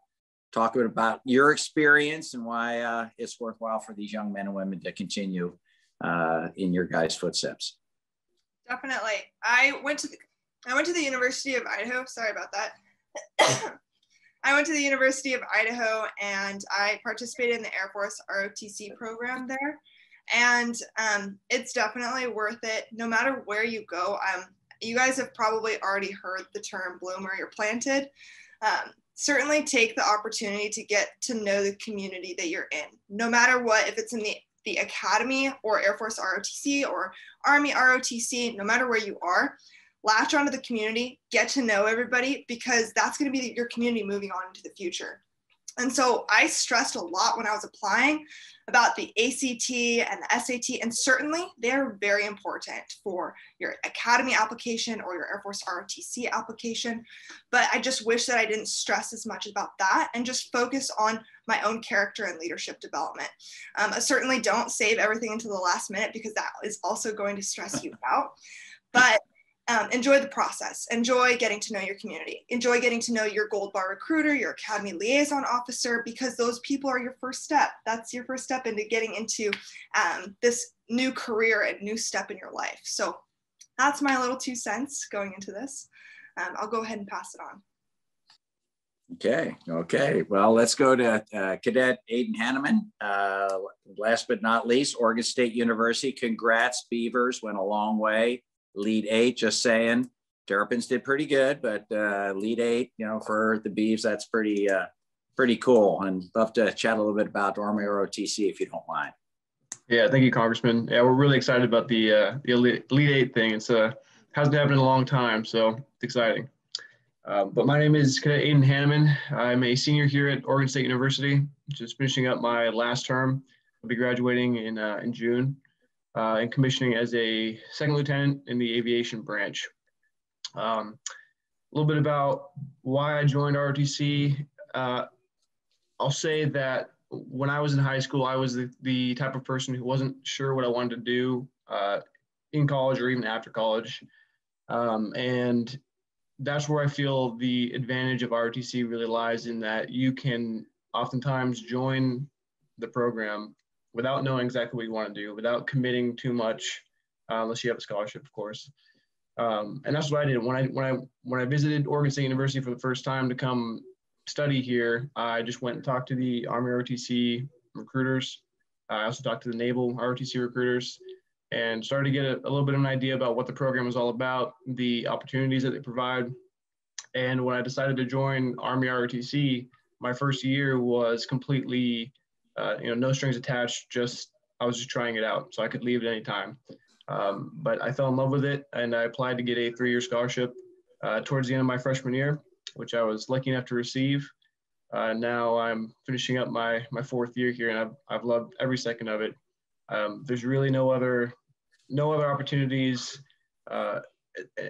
talk a bit about your experience and why uh, it's worthwhile for these young men and women to continue uh, in your guys' footsteps. Definitely. I went to the, I went to the University of Idaho. Sorry about that. (coughs) I went to the University of Idaho and I participated in the Air Force ROTC program there. And um, it's definitely worth it no matter where you go. Um, you guys have probably already heard the term bloom or you're planted. Um, certainly take the opportunity to get to know the community that you're in, no matter what, if it's in the, the academy or Air Force ROTC or Army ROTC, no matter where you are, latch onto the community, get to know everybody because that's going to be your community moving on into the future. And so I stressed a lot when I was applying about the ACT and the SAT, and certainly they're very important for your academy application or your Air Force ROTC application. But I just wish that I didn't stress as much about that and just focus on my own character and leadership development. Um, I certainly don't save everything until the last minute because that is also going to stress you (laughs) out. But um, enjoy the process. Enjoy getting to know your community. Enjoy getting to know your gold bar recruiter, your academy liaison officer, because those people are your first step. That's your first step into getting into um, this new career and new step in your life. So that's my little two cents going into this. Um, I'll go ahead and pass it on. Okay, okay. Well, let's go to uh, Cadet Aiden Hanneman. Uh, last but not least, Oregon State University. Congrats, Beavers went a long way Elite Eight, just saying. Terrapins did pretty good, but uh, Elite Eight, you know, for the Beavs, that's pretty uh, pretty cool. And love to chat a little bit about Army ROTC if you don't mind. Yeah, thank you, Congressman. Yeah, we're really excited about the uh, the elite eight thing. It's uh, hasn't happened in a long time, so it's exciting. Um, but my name is Aiden Hanneman. I'm a senior here at Oregon State University, just finishing up my last term. I'll be graduating in uh, in June uh, and commissioning as a second lieutenant in the aviation branch. Um, a little bit about why I joined ROTC. Uh, I'll say that when I was in high school, I was the, the type of person who wasn't sure what I wanted to do uh, in college or even after college. Um, and that's where I feel the advantage of ROTC really lies in that you can oftentimes join the program without knowing exactly what you want to do, without committing too much, uh, unless you have a scholarship, of course. Um, and that's what I did when I when I when I visited Oregon State University for the first time to come study here. I just went and talked to the Army ROTC recruiters. I also talked to the Naval ROTC recruiters and started to get a, a little bit of an idea about what the program was all about, the opportunities that they provide. And when I decided to join Army ROTC, my first year was completely uh, you know, no strings attached. Just I was just trying it out, so I could leave at any time. Um, but I fell in love with it, and I applied to get a three-year scholarship uh, towards the end of my freshman year, which I was lucky enough to receive. Uh, now I'm finishing up my my fourth year here, and I've I've loved every second of it. Um, there's really no other no other opportunities uh,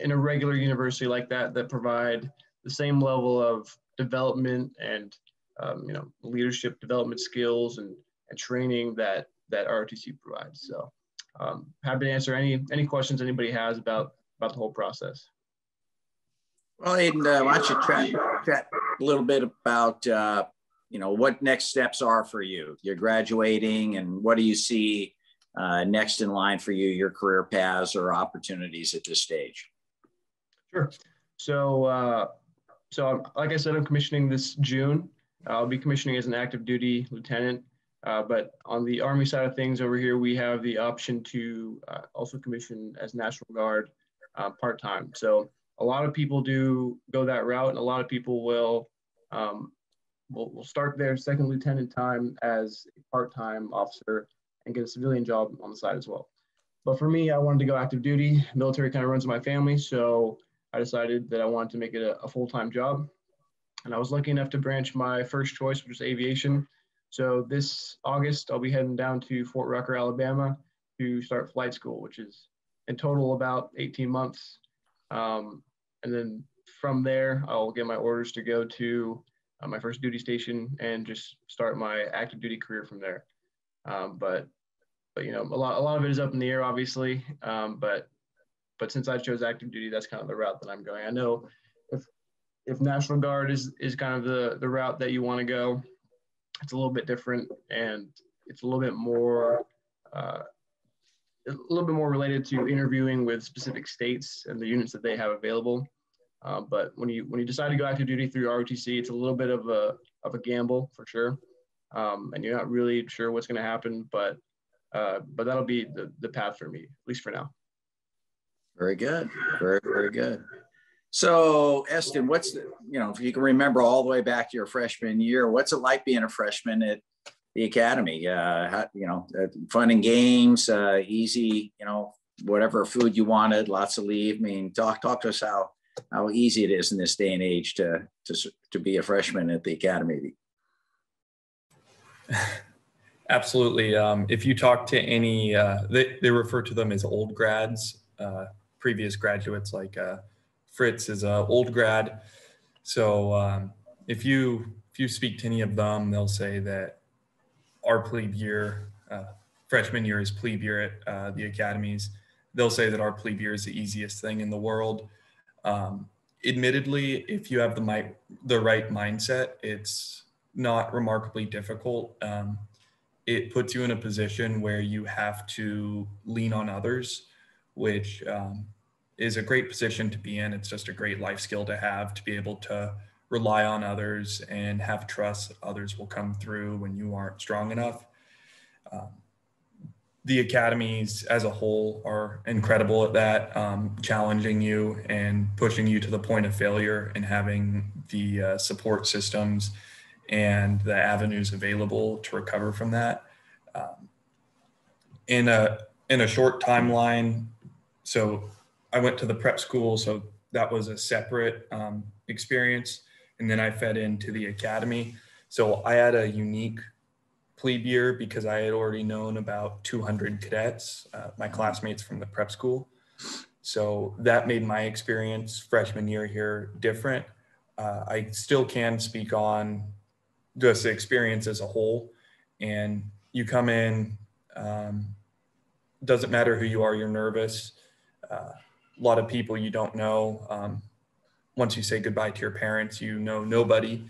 in a regular university like that that provide the same level of development and um, you know, leadership development skills and, and training that, that ROTC provides. So um, happy to answer any, any questions anybody has about, about the whole process. Well, Aiden, uh, why don't you chat, chat a little bit about, uh, you know, what next steps are for you? You're graduating and what do you see uh, next in line for you, your career paths or opportunities at this stage? Sure. So, uh, so like I said, I'm commissioning this June. I'll be commissioning as an active duty lieutenant. Uh, but on the Army side of things over here, we have the option to uh, also commission as National Guard uh, part-time. So a lot of people do go that route and a lot of people will, um, will, will start their second lieutenant time as a part-time officer and get a civilian job on the side as well. But for me, I wanted to go active duty. Military kind of runs in my family. So I decided that I wanted to make it a, a full-time job. And I was lucky enough to branch my first choice, which was aviation. So this August, I'll be heading down to Fort Rucker, Alabama to start flight school, which is in total about 18 months. Um, and then from there, I'll get my orders to go to uh, my first duty station and just start my active duty career from there. Um, but, but you know, a lot, a lot of it is up in the air, obviously. Um, but, but since I chose active duty, that's kind of the route that I'm going. I know if if National Guard is is kind of the the route that you want to go, it's a little bit different and it's a little bit more uh, a little bit more related to interviewing with specific states and the units that they have available. Uh, but when you when you decide to go active duty through ROTC, it's a little bit of a of a gamble for sure, um, and you're not really sure what's going to happen. But uh, but that'll be the the path for me, at least for now. Very good. Very very good. So, Eston, what's the, you know, if you can remember all the way back to your freshman year, what's it like being a freshman at the academy? Uh, how, you know, uh, fun and games, uh, easy, you know, whatever food you wanted, lots of leave. I mean, talk talk to us how how easy it is in this day and age to to to be a freshman at the academy. (laughs) Absolutely. Um, if you talk to any, uh, they, they refer to them as old grads, uh, previous graduates like uh, Fritz is an old grad. So um, if you if you speak to any of them, they'll say that our plebe year, uh, freshman year is plebe year at uh, the academies. They'll say that our plebe year is the easiest thing in the world. Um, admittedly, if you have the mi- the right mindset, it's not remarkably difficult. Um, it puts you in a position where you have to lean on others, which um, is a great position to be in. It's just a great life skill to have to be able to rely on others and have trust that others will come through when you aren't strong enough. Um, the academies as a whole are incredible at that, um, challenging you and pushing you to the point of failure and having the uh, support systems and the avenues available to recover from that. Um, in a in a short timeline, so I went to the prep school, so that was a separate um, experience, and then I fed into the academy. So I had a unique plebe year because I had already known about 200 cadets, uh, my classmates from the prep school. So that made my experience freshman year here different. Uh, I still can speak on just the experience as a whole. And you come in, um, doesn't matter who you are, you're nervous. Uh, a lot of people you don't know. Um, once you say goodbye to your parents, you know nobody.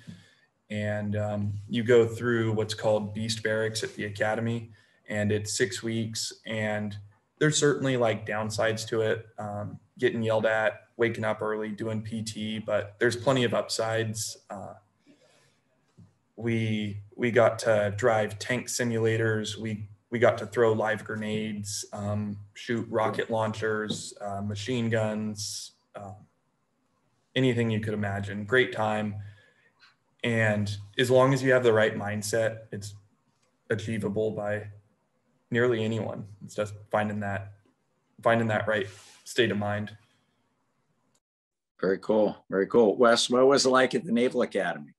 And um, you go through what's called Beast Barracks at the academy, and it's six weeks. And there's certainly like downsides to it um, getting yelled at, waking up early, doing PT, but there's plenty of upsides. Uh, we we got to drive tank simulators. We we got to throw live grenades, um, shoot rocket launchers, uh, machine guns, uh, anything you could imagine. Great time. And as long as you have the right mindset, it's achievable by nearly anyone. It's just finding that finding that right state of mind. Very cool. Very cool. Wes, what was it like at the Naval Academy?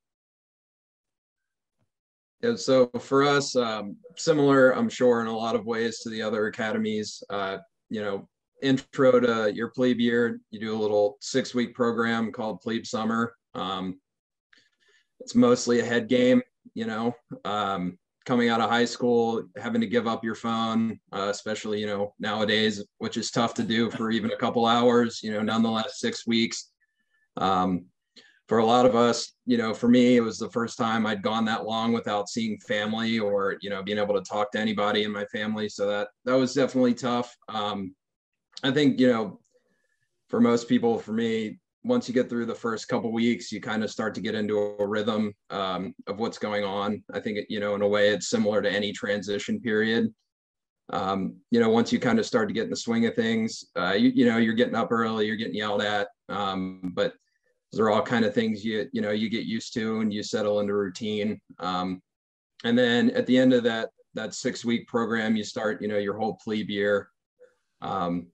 Yeah, so for us, um, similar, I'm sure, in a lot of ways to the other academies. Uh, you know, intro to your plebe year, you do a little six week program called Plebe Summer. Um, it's mostly a head game, you know, um, coming out of high school, having to give up your phone, uh, especially, you know, nowadays, which is tough to do for even a couple hours, you know, nonetheless, six weeks. Um, for a lot of us, you know, for me, it was the first time I'd gone that long without seeing family or, you know, being able to talk to anybody in my family. So that, that was definitely tough. Um, I think, you know, for most people, for me, once you get through the first couple weeks, you kind of start to get into a rhythm um, of what's going on. I think, you know, in a way, it's similar to any transition period. Um, you know, once you kind of start to get in the swing of things, uh, you, you know, you're getting up early, you're getting yelled at, um, but those are all kind of things you you know you get used to and you settle into routine. Um, and then at the end of that that six week program you start you know your whole plebe year um,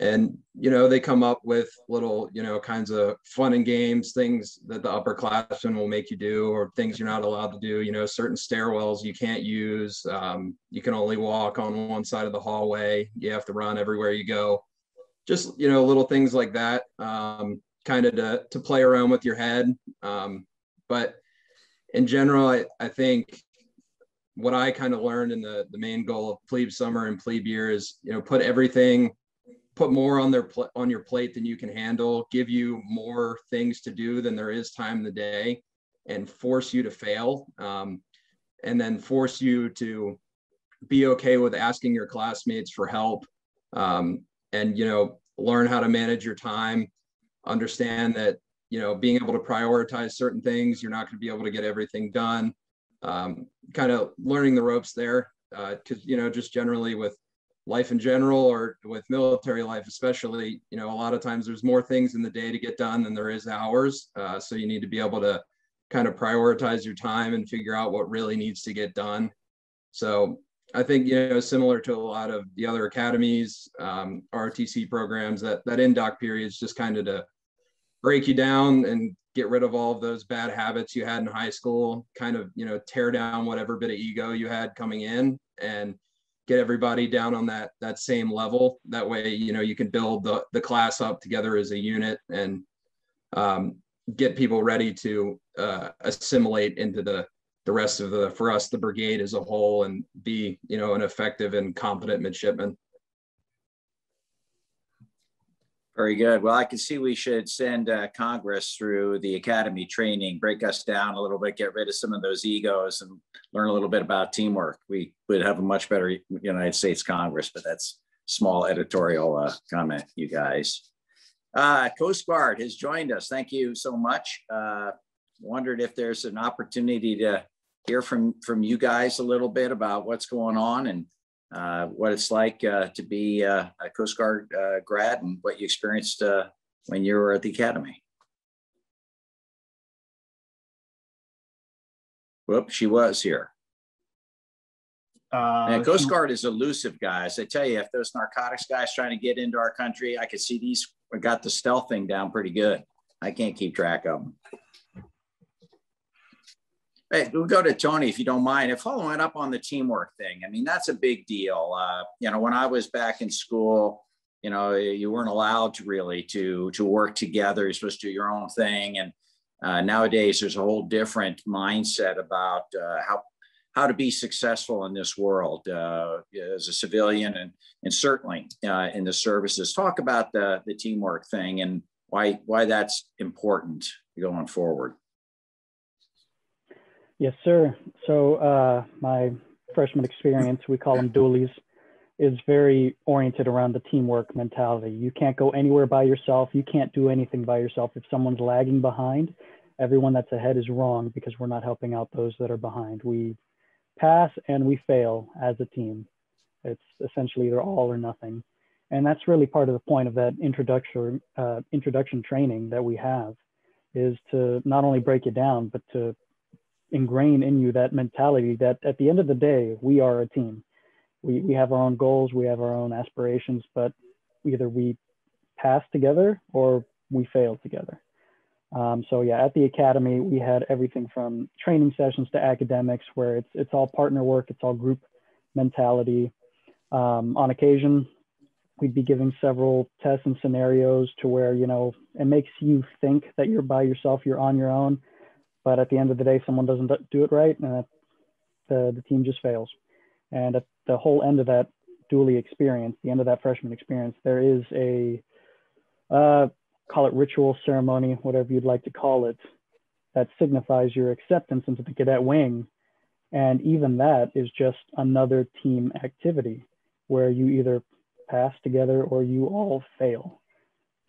and you know they come up with little you know kinds of fun and games things that the upperclassmen will make you do or things you're not allowed to do you know certain stairwells you can't use. Um, you can only walk on one side of the hallway. You have to run everywhere you go. Just you know little things like that. Um, kind of to, to play around with your head. Um, but in general, I, I think what I kind of learned in the, the main goal of plebe summer and plebe year is, you know, put everything, put more on their pl- on your plate than you can handle, give you more things to do than there is time in the day and force you to fail. Um, and then force you to be okay with asking your classmates for help um, and, you know, learn how to manage your time understand that you know being able to prioritize certain things you're not going to be able to get everything done. Um, kind of learning the ropes there because uh, you know just generally with life in general or with military life especially you know a lot of times there's more things in the day to get done than there is hours uh, so you need to be able to kind of prioritize your time and figure out what really needs to get done. So I think you know similar to a lot of the other academies, um, ROTC programs, that that indoc period is just kind of to break you down and get rid of all of those bad habits you had in high school, kind of, you know, tear down whatever bit of ego you had coming in and get everybody down on that that same level. That way, you know, you can build the the class up together as a unit and um, get people ready to uh, assimilate into the the rest of the for us the brigade as a whole and be you know an effective and competent midshipman. Very good. Well, I can see we should send uh, Congress through the academy training, break us down a little bit, get rid of some of those egos, and learn a little bit about teamwork. We would have a much better United States Congress, but that's small editorial uh, comment, you guys. Uh, Coast Guard has joined us. Thank you so much. Uh, wondered if there's an opportunity to hear from from you guys a little bit about what's going on and uh, what it's like uh, to be uh, a Coast Guard uh, grad and what you experienced uh, when you were at the academy. Whoop, she was here. Uh, and Coast Guard is elusive, guys. I tell you, if those narcotics guys trying to get into our country, I could see these got the stealth thing down pretty good. I can't keep track of them. Hey, we'll go to Tony if you don't mind. And following up on the teamwork thing, I mean that's a big deal. Uh, you know, when I was back in school, you know, you weren't allowed to really to to work together. You're supposed to do your own thing, and uh, nowadays there's a whole different mindset about uh, how how to be successful in this world uh, as a civilian and and certainly uh, in the services. Talk about the the teamwork thing and why why that's important going forward. Yes, sir. So uh, my freshman experience, we call them doolies, is very oriented around the teamwork mentality. You can't go anywhere by yourself. You can't do anything by yourself. If someone's lagging behind, everyone that's ahead is wrong because we're not helping out those that are behind. We pass and we fail as a team. It's essentially either all or nothing. And that's really part of the point of that introduction, uh, introduction training that we have is to not only break it down, but to ingrain in you that mentality that at the end of the day, we are a team. We, we have our own goals, we have our own aspirations, but either we pass together or we fail together. Um, so yeah, at the academy, we had everything from training sessions to academics, where it's it's all partner work, it's all group mentality. Um, on occasion, we'd be giving several tests and scenarios to where you know it makes you think that you're by yourself, you're on your own, but at the end of the day, someone doesn't do it right, and the, the team just fails. And at the whole end of that doolie experience, the end of that freshman experience, there is a uh, call it ritual ceremony, whatever you'd like to call it, that signifies your acceptance into the cadet wing. And even that is just another team activity where you either pass together or you all fail.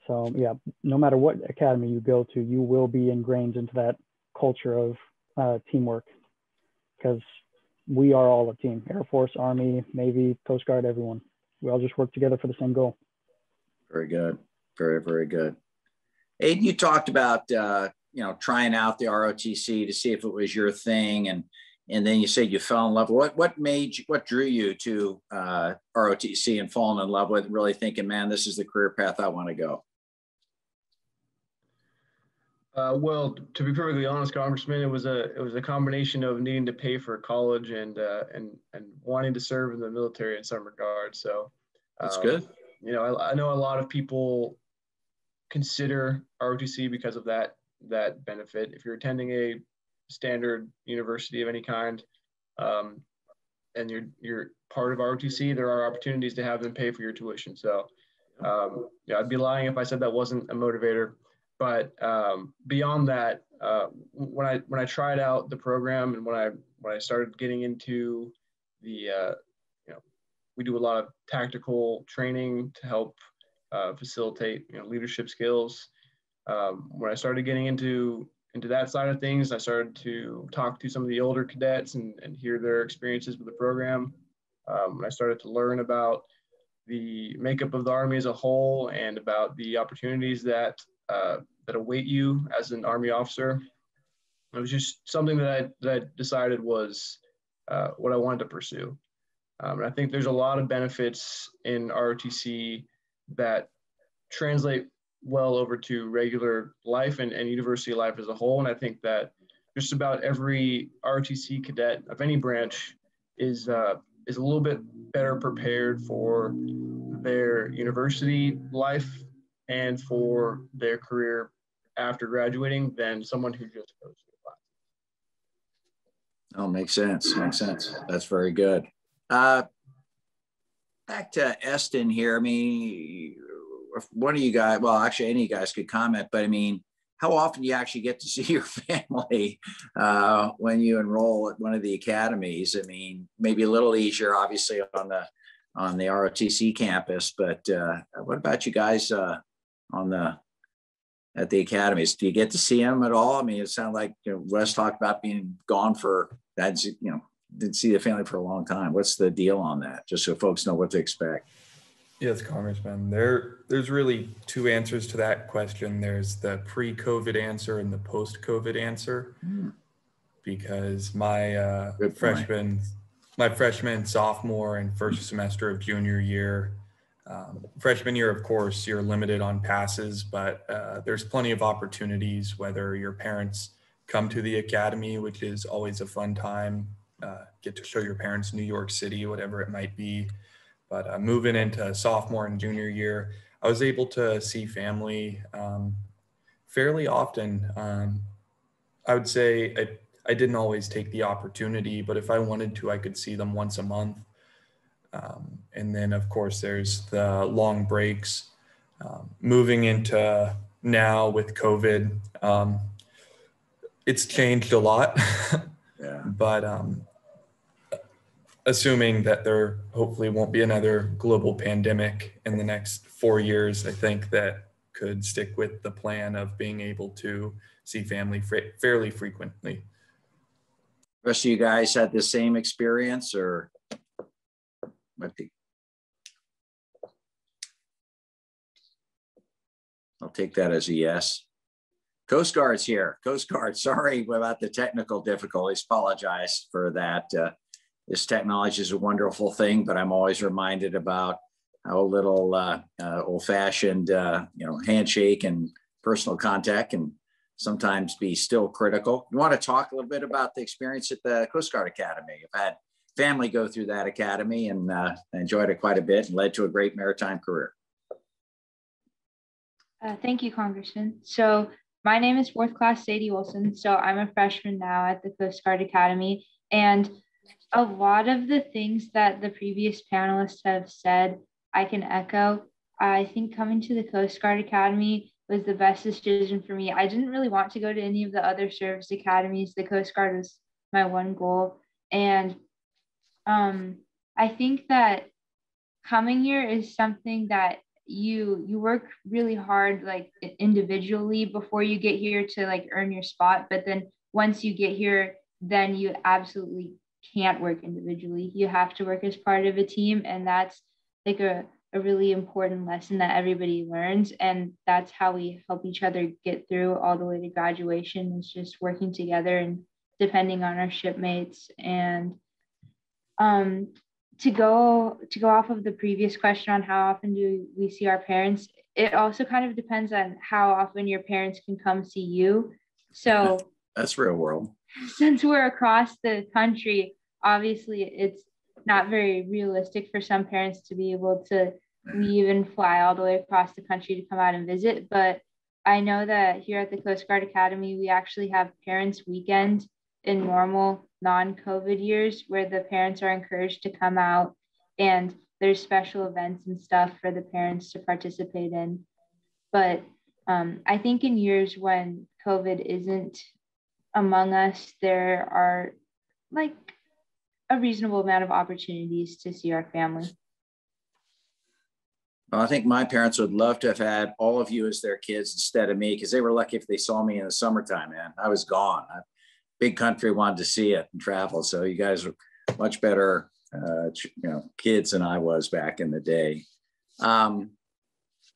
So yeah, no matter what academy you go to, you will be ingrained into that culture of uh, teamwork because we are all a team Air Force, Army, Navy, Coast Guard, everyone. We all just work together for the same goal. Very good. Very, very good. Aiden, you talked about, uh, you know, trying out the ROTC to see if it was your thing. And, and then you said you fell in love. What, what made you, what drew you to uh, ROTC and falling in love with really thinking, man, this is the career path I want to go? Uh, well, to be perfectly honest, Congressman, it was a it was a combination of needing to pay for college and uh, and and wanting to serve in the military in some regard. So um, that's good. You know, I, I, know a lot of people consider ROTC because of that that benefit. If you're attending a standard university of any kind, um, and you're you're part of ROTC, there are opportunities to have them pay for your tuition. So, um, yeah, I'd be lying if I said that wasn't a motivator. But um, beyond that, uh, when I when I tried out the program and when I when I started getting into the uh, you know we do a lot of tactical training to help uh, facilitate you know leadership skills. Um, when I started getting into into that side of things, I started to talk to some of the older cadets and, and hear their experiences with the program. Um, I started to learn about the makeup of the Army as a whole and about the opportunities that uh, that await you as an Army officer. It was just something that I, that I decided was uh, what I wanted to pursue. Um, and I think there's a lot of benefits in ROTC that translate well over to regular life and, and university life as a whole. And I think that just about every ROTC cadet of any branch is uh, is a little bit better prepared for their university life and for their career after graduating than someone who just goes to class. Oh, makes sense. Makes sense. That's very good. Uh, back to Eston here. I mean, one of you guys, well, actually, any of you guys could comment, but I mean, how often do you actually get to (laughs) see your family uh, when you enroll at one of the academies? I mean, maybe a little easier, obviously, on the on the ROTC campus, but uh, what about you guys uh, on the at the academies? Do you get to see them at all? I mean, it sounded like you know, Wes talked about being gone for that. You know, didn't see the family for a long time. What's the deal on that? Just so folks know what to expect. Yes, Congressman. There, there's really two answers to that question. There's the pre-COVID answer and the post-COVID answer. Hmm. Because my uh, freshman, my freshman, sophomore, and first semester of junior year, um, freshman year, of course, you're limited on passes, but uh, there's plenty of opportunities. Whether your parents come to the academy, which is always a fun time, uh, get to show your parents New York City, whatever it might be but uh, moving into sophomore and junior year, I was able to see family um, fairly often. Um, I would say I, I didn't always take the opportunity, but if I wanted to, I could see them once a month. Um, and then, of course, there's the long breaks. Um, moving into now with COVID, um, it's changed a lot. (laughs) yeah. But um, assuming that there hopefully won't be another global pandemic in the next four years, I think that could stick with the plan of being able to see family fairly frequently. Rest of you guys had the same experience or I'll take that as a yes. Coast Guard's here. Coast Guard, (laughs) sorry about the technical difficulties. Apologize for that. Uh, this technology is a wonderful thing, but I'm always reminded about how little uh, uh, old-fashioned, uh, you know, handshake and personal contact can sometimes be still critical. You want to talk a little bit about the experience at the Coast Guard Academy? You've had family go through that academy and uh, enjoyed it quite a bit and led to a great maritime career. Uh, thank you, Congressman. So my name is fourth class Sadie Wilson. So I'm a freshman now at the Coast Guard Academy. And a lot of the things that the previous panelists have said, I can echo. I think coming to the Coast Guard Academy was the best decision for me. I didn't really want to go to any of the other service academies. The Coast Guard was my one goal. And um, I think that coming here is something that you you work really hard like individually before you get here to like earn your spot but then once you get here then you absolutely can't work individually. You have to work as part of a team. And that's like a, a really important lesson that everybody learns. And that's how we help each other get through all the way to graduation. It's just working together and depending on our shipmates. And um, to go to go off of the previous question on how often do we see our parents, it also kind of depends on how often your parents can come see you. So that's real world. (laughs) Since we're across the country, obviously it's not very realistic for some parents to be able to leave and fly all the way across the country to come out and visit. But I know that here at the Coast Guard Academy, we actually have Parents Weekend in normal non COVID years where the parents are encouraged to come out and there's special events and stuff for the parents to participate in. But um, I think in years when COVID isn't among us, there are like a reasonable amount of opportunities to see our family. Well, I think my parents would love to have had all of you as their kids instead of me because they were lucky if they saw me in the summertime, man. I was gone. I, big country wanted to see it and travel. So you guys are much better, uh, you know, kids than I was back in the day. Um,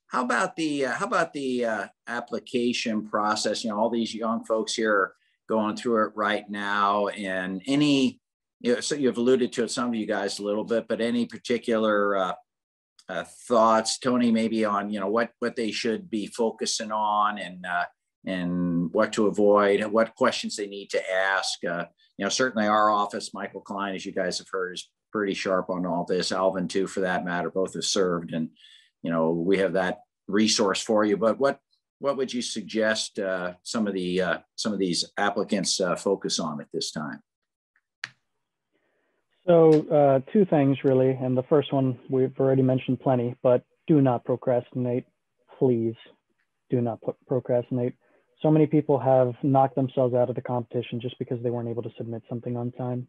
how about the uh, how about the uh, application process? You know, all these young folks here are going through it right now, and any you know, so you've alluded to it, some of you guys a little bit, but any particular uh, uh, thoughts, Tony, maybe on you know what what they should be focusing on and uh, and what to avoid, what questions they need to ask. Uh, you know, certainly our office, Michael Klein, as you guys have heard, is pretty sharp on all this. Alvin too, for that matter, both have served, and you know we have that resource for you. But what what would you suggest uh, some of the uh, some of these applicants uh, focus on at this time? So uh, two things really, and the first one we've already mentioned plenty, but do not procrastinate, please. Do not procrastinate. So many people have knocked themselves out of the competition just because they weren't able to submit something on time,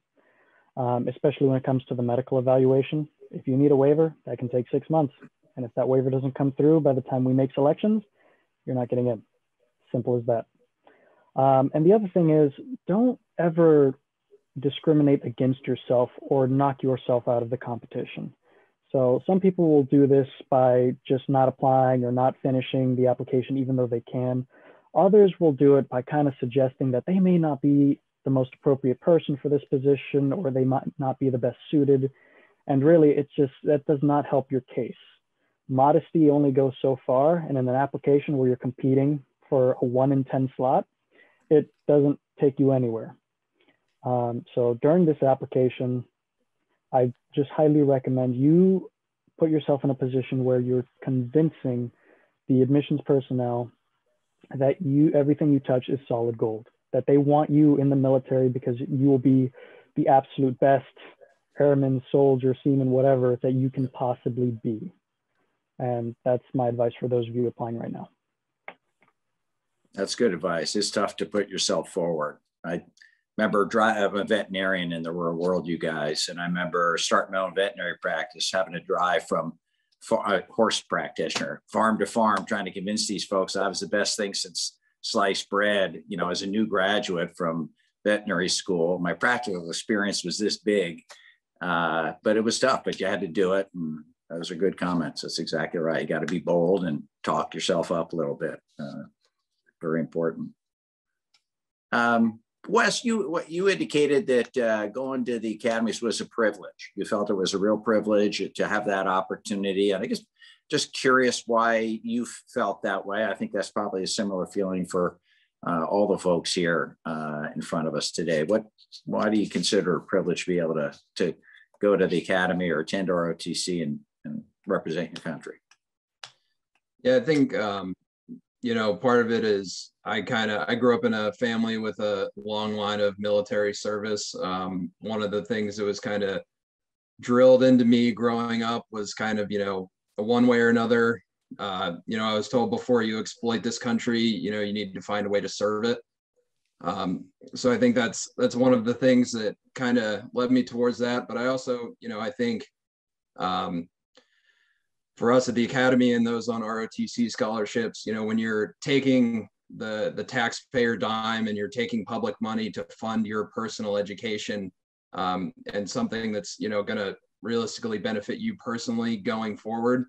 um, especially when it comes to the medical evaluation. If you need a waiver, that can take six months. And if that waiver doesn't come through by the time we make selections, you're not getting in. Simple as that. Um, and the other thing is, don't ever discriminate against yourself or knock yourself out of the competition. So some people will do this by just not applying or not finishing the application, even though they can. Others will do it by kind of suggesting that they may not be the most appropriate person for this position or they might not be the best suited. And really, it's just that does not help your case modesty only goes so far. And in an application where you're competing for a one in 10 slot, it doesn't take you anywhere. Um, so during this application, I just highly recommend you put yourself in a position where you're convincing the admissions personnel that you everything you touch is solid gold, that they want you in the military because you will be the absolute best airman, soldier, seaman, whatever that you can possibly be. And that's my advice for those of you applying right now. That's good advice. It's tough to put yourself forward. I remember driving a veterinarian in the real world, you guys, and I remember starting my own veterinary practice, having to drive from a horse practitioner, farm to farm, trying to convince these folks I was the best thing since sliced bread. You know, as a new graduate from veterinary school, my practical experience was this big, uh, but it was tough. But you had to do it, and those are good comments. That's exactly right. You got to be bold and talk yourself up a little bit. Uh, very important. Um, Wes, you you indicated that uh, going to the academies was a privilege. You felt it was a real privilege to have that opportunity, and I guess just curious why you felt that way. I think that's probably a similar feeling for uh, all the folks here uh, in front of us today. What why do you consider a privilege to be able to to go to the academy or attend ROTC and and represent your country? Yeah, I think um, you know part of it is I kind of I grew up in a family with a long line of military service. Um, one of the things that was kind of drilled into me growing up was kind of you know one way or another. Uh, you know, I was told before you exploit this country, you know, you need to find a way to serve it. Um, so I think that's that's one of the things that kind of led me towards that. But I also, you know, I think um, for us at the academy and those on ROTC scholarships, you know, when you're taking the the taxpayer dime and you're taking public money to fund your personal education um, and something that's you know going to realistically benefit you personally going forward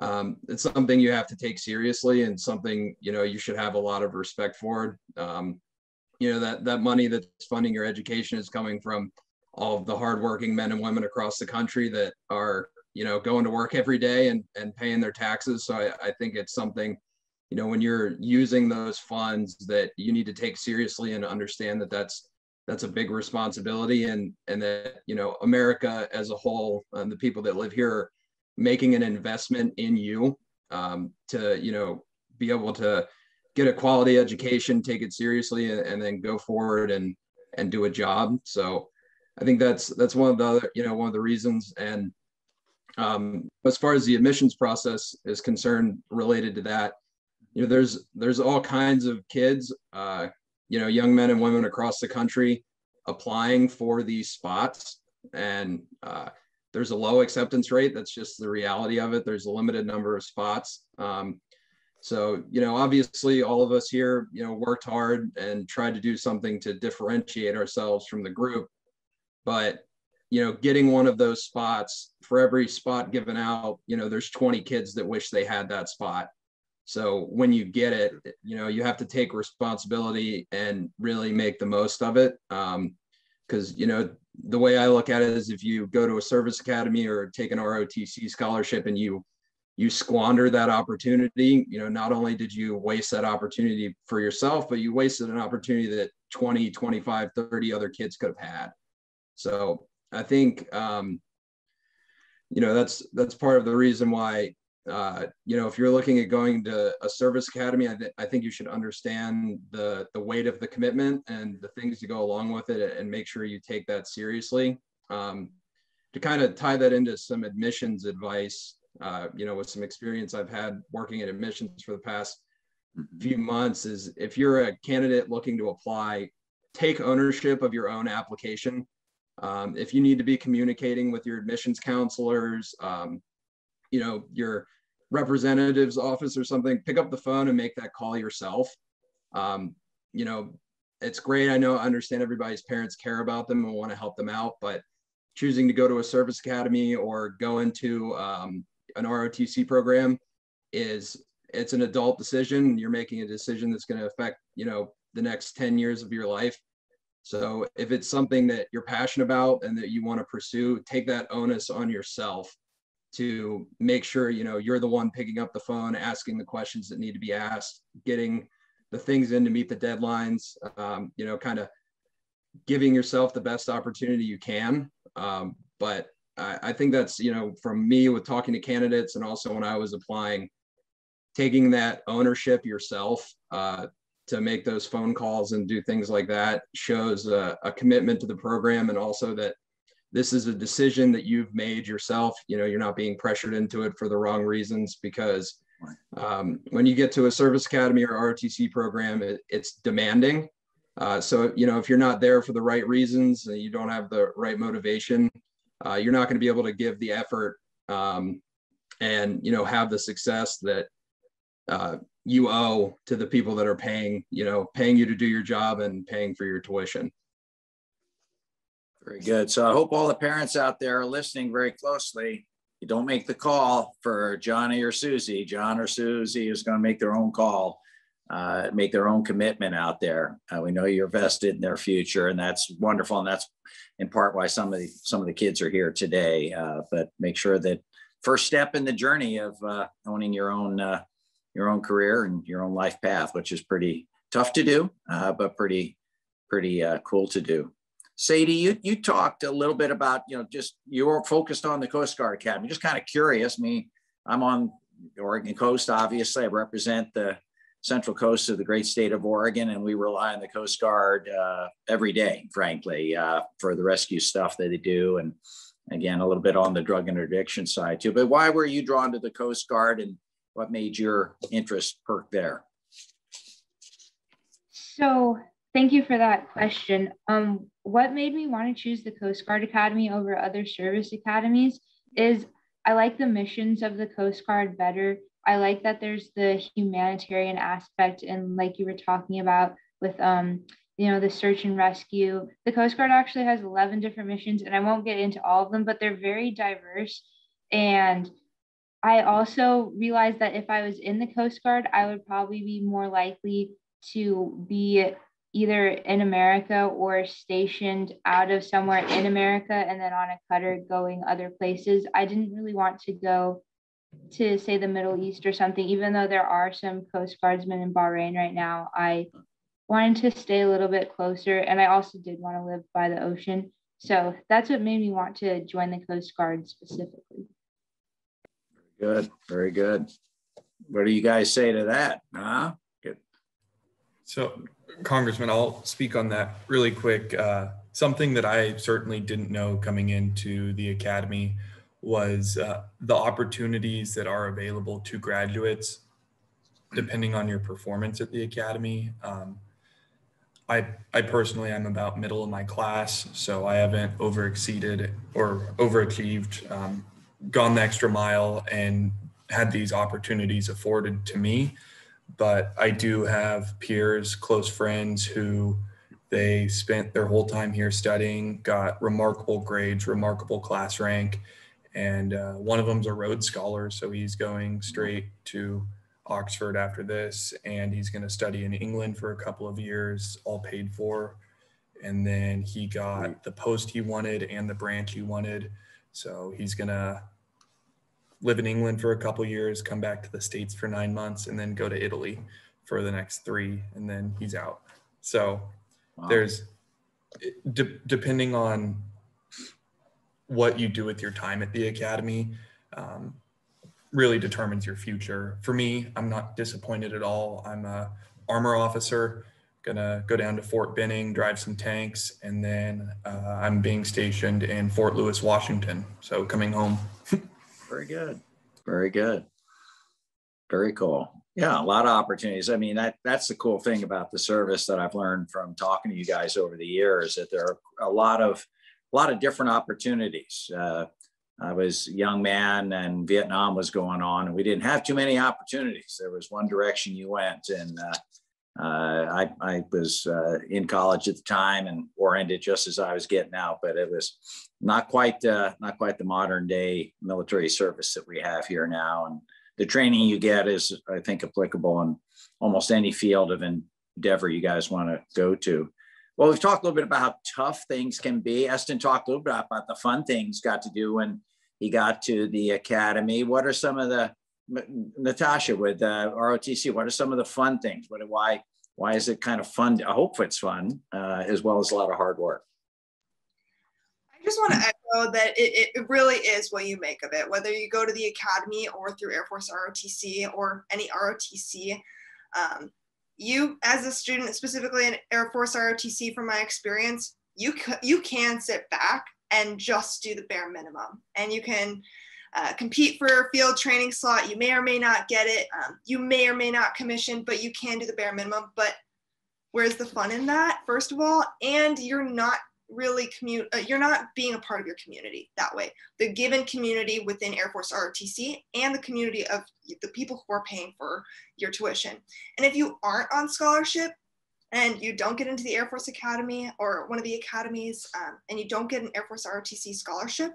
um, it's something you have to take seriously and something you know you should have a lot of respect for. Um, you know that that money that's funding your education is coming from all of the hardworking men and women across the country that are you know, going to work every day and, and paying their taxes. So I, I think it's something, you know, when you're using those funds that you need to take seriously and understand that that's that's a big responsibility and and that you know America as a whole and the people that live here are making an investment in you um, to you know be able to get a quality education, take it seriously, and, and then go forward and and do a job. So I think that's that's one of the other you know one of the reasons and um, as far as the admissions process is concerned, related to that, you know, there's there's all kinds of kids, uh, you know, young men and women across the country applying for these spots, and uh, there's a low acceptance rate. That's just the reality of it. There's a limited number of spots. Um, so, you know, obviously all of us here, you know, worked hard and tried to do something to differentiate ourselves from the group. But you know, getting one of those spots for every spot given out, you know, there's 20 kids that wish they had that spot. So when you get it, you know, you have to take responsibility and really make the most of it. Um, cause you know, the way I look at it is if you go to a service academy or take an ROTC scholarship and you you squander that opportunity, you know, not only did you waste that opportunity for yourself, but you wasted an opportunity that 20, 25, 30 other kids could have had. So I think, um, you know, that's that's part of the reason why uh, you know, if you're looking at going to a service academy, I, th- I, think you should understand the the weight of the commitment and the things to go along with it, and make sure you take that seriously. Um, to kind of tie that into some admissions advice, uh, you know, with some experience I've had working at admissions for the past few months, is if you're a candidate looking to apply, take ownership of your own application. Um, if you need to be communicating with your admissions counselors, um, you know, your representative's office or something, pick up the phone and make that call yourself. Um, you know, it's great. I know, I understand everybody's parents care about them and want to help them out, but choosing to go to a service academy or go into um, an ROTC program is it's an adult decision. You're making a decision that's going to affect, you know, the next 10 years of your life. So if it's something that you're passionate about and that you want to pursue, take that onus on yourself to make sure you know you're the one picking up the phone asking the questions that need to be asked getting the things in to meet the deadlines um, you know kind of giving yourself the best opportunity you can. Um, but I, I, think that's you know from me with talking to candidates and also when i was applying taking that ownership yourself uh, to make those phone calls and do things like that shows a, a commitment to the program and also that this is a decision that you've made yourself. You know you're not being pressured into it for the wrong reasons because um, when you get to a service academy or rotc program it, it's demanding. Uh, so you know if you're not there for the right reasons and you don't have the right motivation uh, you're not going to be able to give the effort um, and you know have the success that uh, you owe to the people that are paying you know paying you to do your job and paying for your tuition very good. So I hope all the parents out there are listening very closely. You don't make the call for Johnny or Susie. John or Susie is going to make their own call, uh, make their own commitment out there. Uh, we know you're vested in their future, and that's wonderful. And that's in part why some of the some of the kids are here today. Uh, but make sure that first step in the journey of uh, owning your own uh, your own career and your own life path, which is pretty tough to do, uh, but pretty pretty cool to do. Sadie, you, you talked a little bit about, you know, just you're focused on the Coast Guard Academy. Just kind of curious. I Me, I'm on the Oregon coast, obviously. I represent the central coast of the great state of Oregon, and we rely on the Coast Guard uh, every day, frankly, uh, for the rescue stuff that they do. And again, a little bit on the drug interdiction side too. But why were you drawn to the Coast Guard and what made your interest perk there? So Thank you for that question. Um, what made me want to choose the Coast Guard Academy over other service academies is I like the missions of the Coast Guard better. I like that there's the humanitarian aspect, and like you were talking about with um, you know, the search and rescue. The Coast Guard actually has 11 different missions, and I won't get into all of them, but they're very diverse. And I also realized that if I was in the Coast Guard, I would probably be more likely to be either in America or stationed out of somewhere in America and then on a cutter going other places. I didn't really want to go to say the Middle East or something, even though there are some Coast Guardsmen in Bahrain right now. I wanted to stay a little bit closer and I also did want to live by the ocean. So that's what made me want to join the Coast Guard specifically. Good, very good. What do you guys say to that? Huh? Good. So Congressman, I'll speak on that really quick. Uh, something that I certainly didn't know coming into the academy was uh, the opportunities that are available to graduates depending on your performance at the academy. Um, I, I personally am about middle of my class, so I haven't over exceeded or overachieved, um, gone the extra mile, and had these opportunities afforded to me but I do have peers, close friends who they spent their whole time here studying, got remarkable grades, remarkable class rank, and uh, one of them's a Rhodes Scholar, so he's going straight to Oxford after this, and he's going to study in England for a couple of years, all paid for. and then he got the post he wanted and the branch he wanted. So he's gonna live in England for a couple years, come back to the States for nine months, and then go to Italy for the next three, and then he's out. So wow. there's, de- depending on what you do with your time at the academy, um, really determines your future. For me, I'm not disappointed at all. I'm a armor officer, gonna go down to Fort Benning, drive some tanks, and then uh, I'm being stationed in Fort Lewis, Washington. So coming home. Very good. Very good. Very cool. Yeah, a lot of opportunities. I mean, that that's the cool thing about the service that I've learned from talking to you guys over the years that there are a lot of a lot of different opportunities. Uh, I was a young man and Vietnam was going on, and we didn't have too many opportunities. There was one direction you went, and uh, uh, I, I, was uh, in college at the time and oriented just as I was getting out, but it was not quite uh, not quite the modern day military service that we have here now. And the training you get is, I think, applicable in almost any field of endeavor you guys want to go to. Well, we've talked a little bit about how tough things can be. Eston talked a little bit about the fun things got to do when he got to the academy. What are some of the Natasha with uh, ROTC? What are some of the fun things? What why why is it kind of fun? I hope it's fun uh, as well as a lot of hard work. I just want to echo that it, it really is what you make of it, whether you go to the academy or through Air Force ROTC or any ROTC. Um, you as a student, specifically in Air Force ROTC, from my experience, you you can sit back and just do the bare minimum, and you can uh, compete for a field training slot. You may or may not get it. Um, you may or may not commission, but you can do the bare minimum. But where's the fun in that? First of all, and you're not really commute uh, you're not being a part of your community that way. The given community within air force rotc and the community of the people who are paying for your tuition. And if you aren't on scholarship and you don't get into the air force academy or one of the academies um, and you don't get an air force rotc scholarship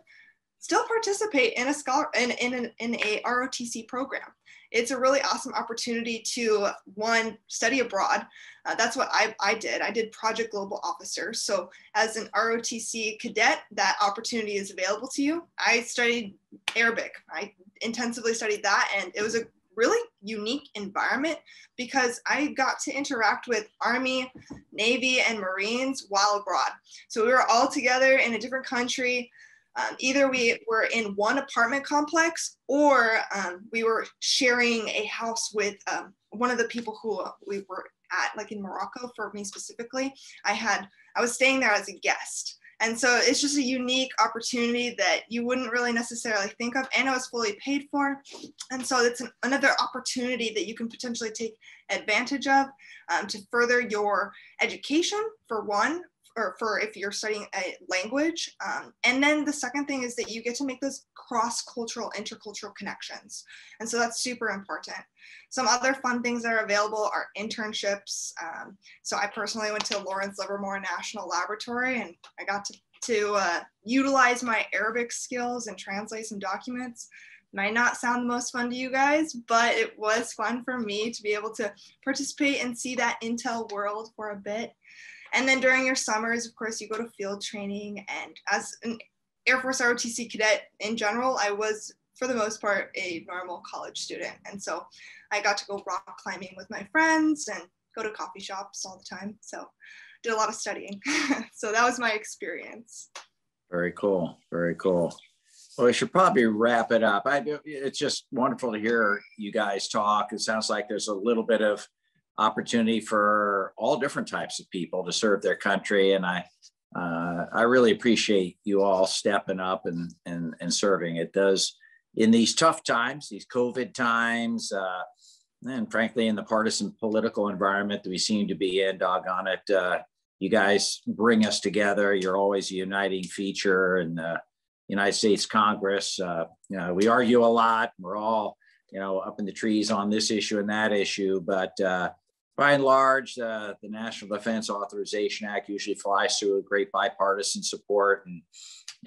still participate in a scholar in, in, an, in a ROTC program. It's a really awesome opportunity to one study abroad. Uh, that's what I, I did. I did Project Global Officer. So as an ROTC cadet, that opportunity is available to you. I studied Arabic. I intensively studied that, and it was a really unique environment because I got to interact with Army, Navy, and Marines while abroad. So we were all together in a different country. Um, either we were in one apartment complex or um, we were sharing a house with um, one of the people who we were at, like in Morocco for me specifically. I had, I was staying there as a guest. And so it's just a unique opportunity that you wouldn't really necessarily think of, and it was fully paid for. And so it's an, another opportunity that you can potentially take advantage of um, to further your education, for one, or for if you're studying a language. Um, and then the second thing is that you get to make those cross-cultural, intercultural connections. And so that's super important. Some other fun things that are available are internships. Um, so I personally went to Lawrence Livermore National Laboratory and I got to, to uh, utilize my Arabic skills and translate some documents might not sound the most fun to you guys, but it was fun for me to be able to participate and see that Intel world for a bit. And then during your summers, of course, you go to field training. And as an Air Force ROTC cadet in general, I was, for the most part, a normal college student. And so I got to go rock climbing with my friends and go to coffee shops all the time. So did a lot of studying. (laughs) so that was my experience. Very cool. Very cool. Well, we should probably wrap it up. I, it's just wonderful to hear you guys talk. It sounds like there's a little bit of opportunity for all different types of people to serve their country. And I, uh, I really appreciate you all stepping up and, and, and serving. It does in these tough times, these COVID times, uh, and frankly, in the partisan political environment that we seem to be in, doggone it, uh, you guys bring us together. You're always a uniting feature in the United States Congress. Uh, you know, we argue a lot. We're all, you know, up in the trees on this issue and that issue, but uh, by and large, uh, the National Defense Authorization Act usually flies through a great bipartisan support and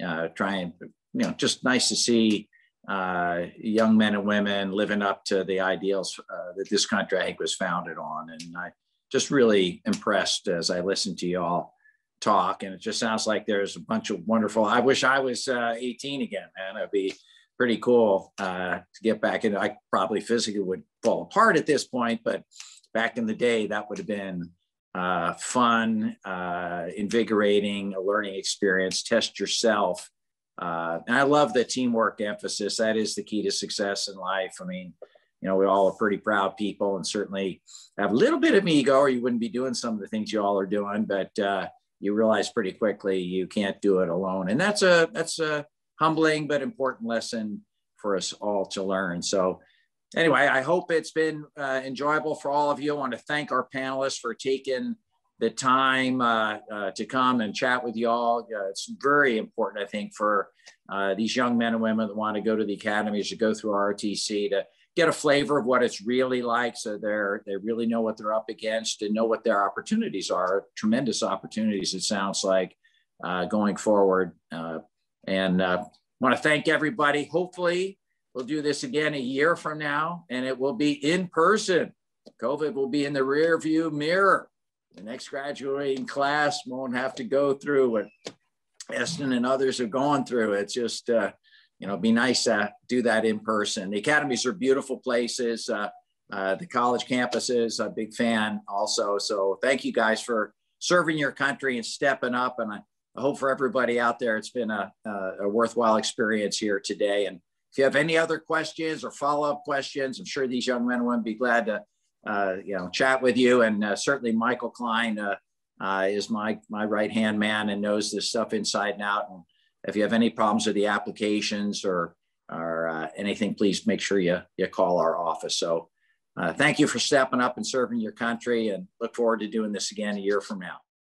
uh, trying, you know, just nice to see uh, young men and women living up to the ideals uh, that this country, I think, was founded on. And I just really impressed as I listened to you all talk, and it just sounds like there's a bunch of wonderful. I wish I was uh, 18 again, man. It'd be pretty cool uh, to get back in. I probably physically would fall apart at this point, but back in the day, that would have been uh, fun, uh, invigorating, a learning experience. Test yourself. Uh, and I love the teamwork emphasis. That is the key to success in life. I mean, you know, we all are pretty proud people and certainly have a little bit of ego or you wouldn't be doing some of the things you all are doing, but uh, you realize pretty quickly you can't do it alone. And that's a, that's a humbling but important lesson for us all to learn. So anyway, I hope it's been uh, enjoyable for all of you. I want to thank our panelists for taking the time uh, uh, to come and chat with y'all. It's very important, I think, for uh, these young men and women that want to go to the academies to go through ROTC to get a flavor of what it's really like so they're they really know what they're up against and know what their opportunities are tremendous opportunities it sounds like uh, going forward uh, and want to thank everybody hopefully we'll do this again a year from now and it will be in person covid will be in the rear view mirror the next graduating class won't have to go through what Eston and others are going through. It's just uh, you know, be nice to do that in person. The academies are beautiful places. Uh, uh, the college campuses, a big fan also. So thank you guys for serving your country and stepping up. And I, I hope for everybody out there, it's been a, a, worthwhile experience here today. And if you have any other questions or follow-up questions, I'm sure these young men women be glad to, uh, you know, chat with you. And uh, certainly Michael Klein uh, uh, is my, my right-hand man and knows this stuff inside and out. And if you have any problems with the applications or, or uh, anything, please make sure you, you call our office. So uh, thank you for stepping up and serving your country and look forward to doing this again a year from now.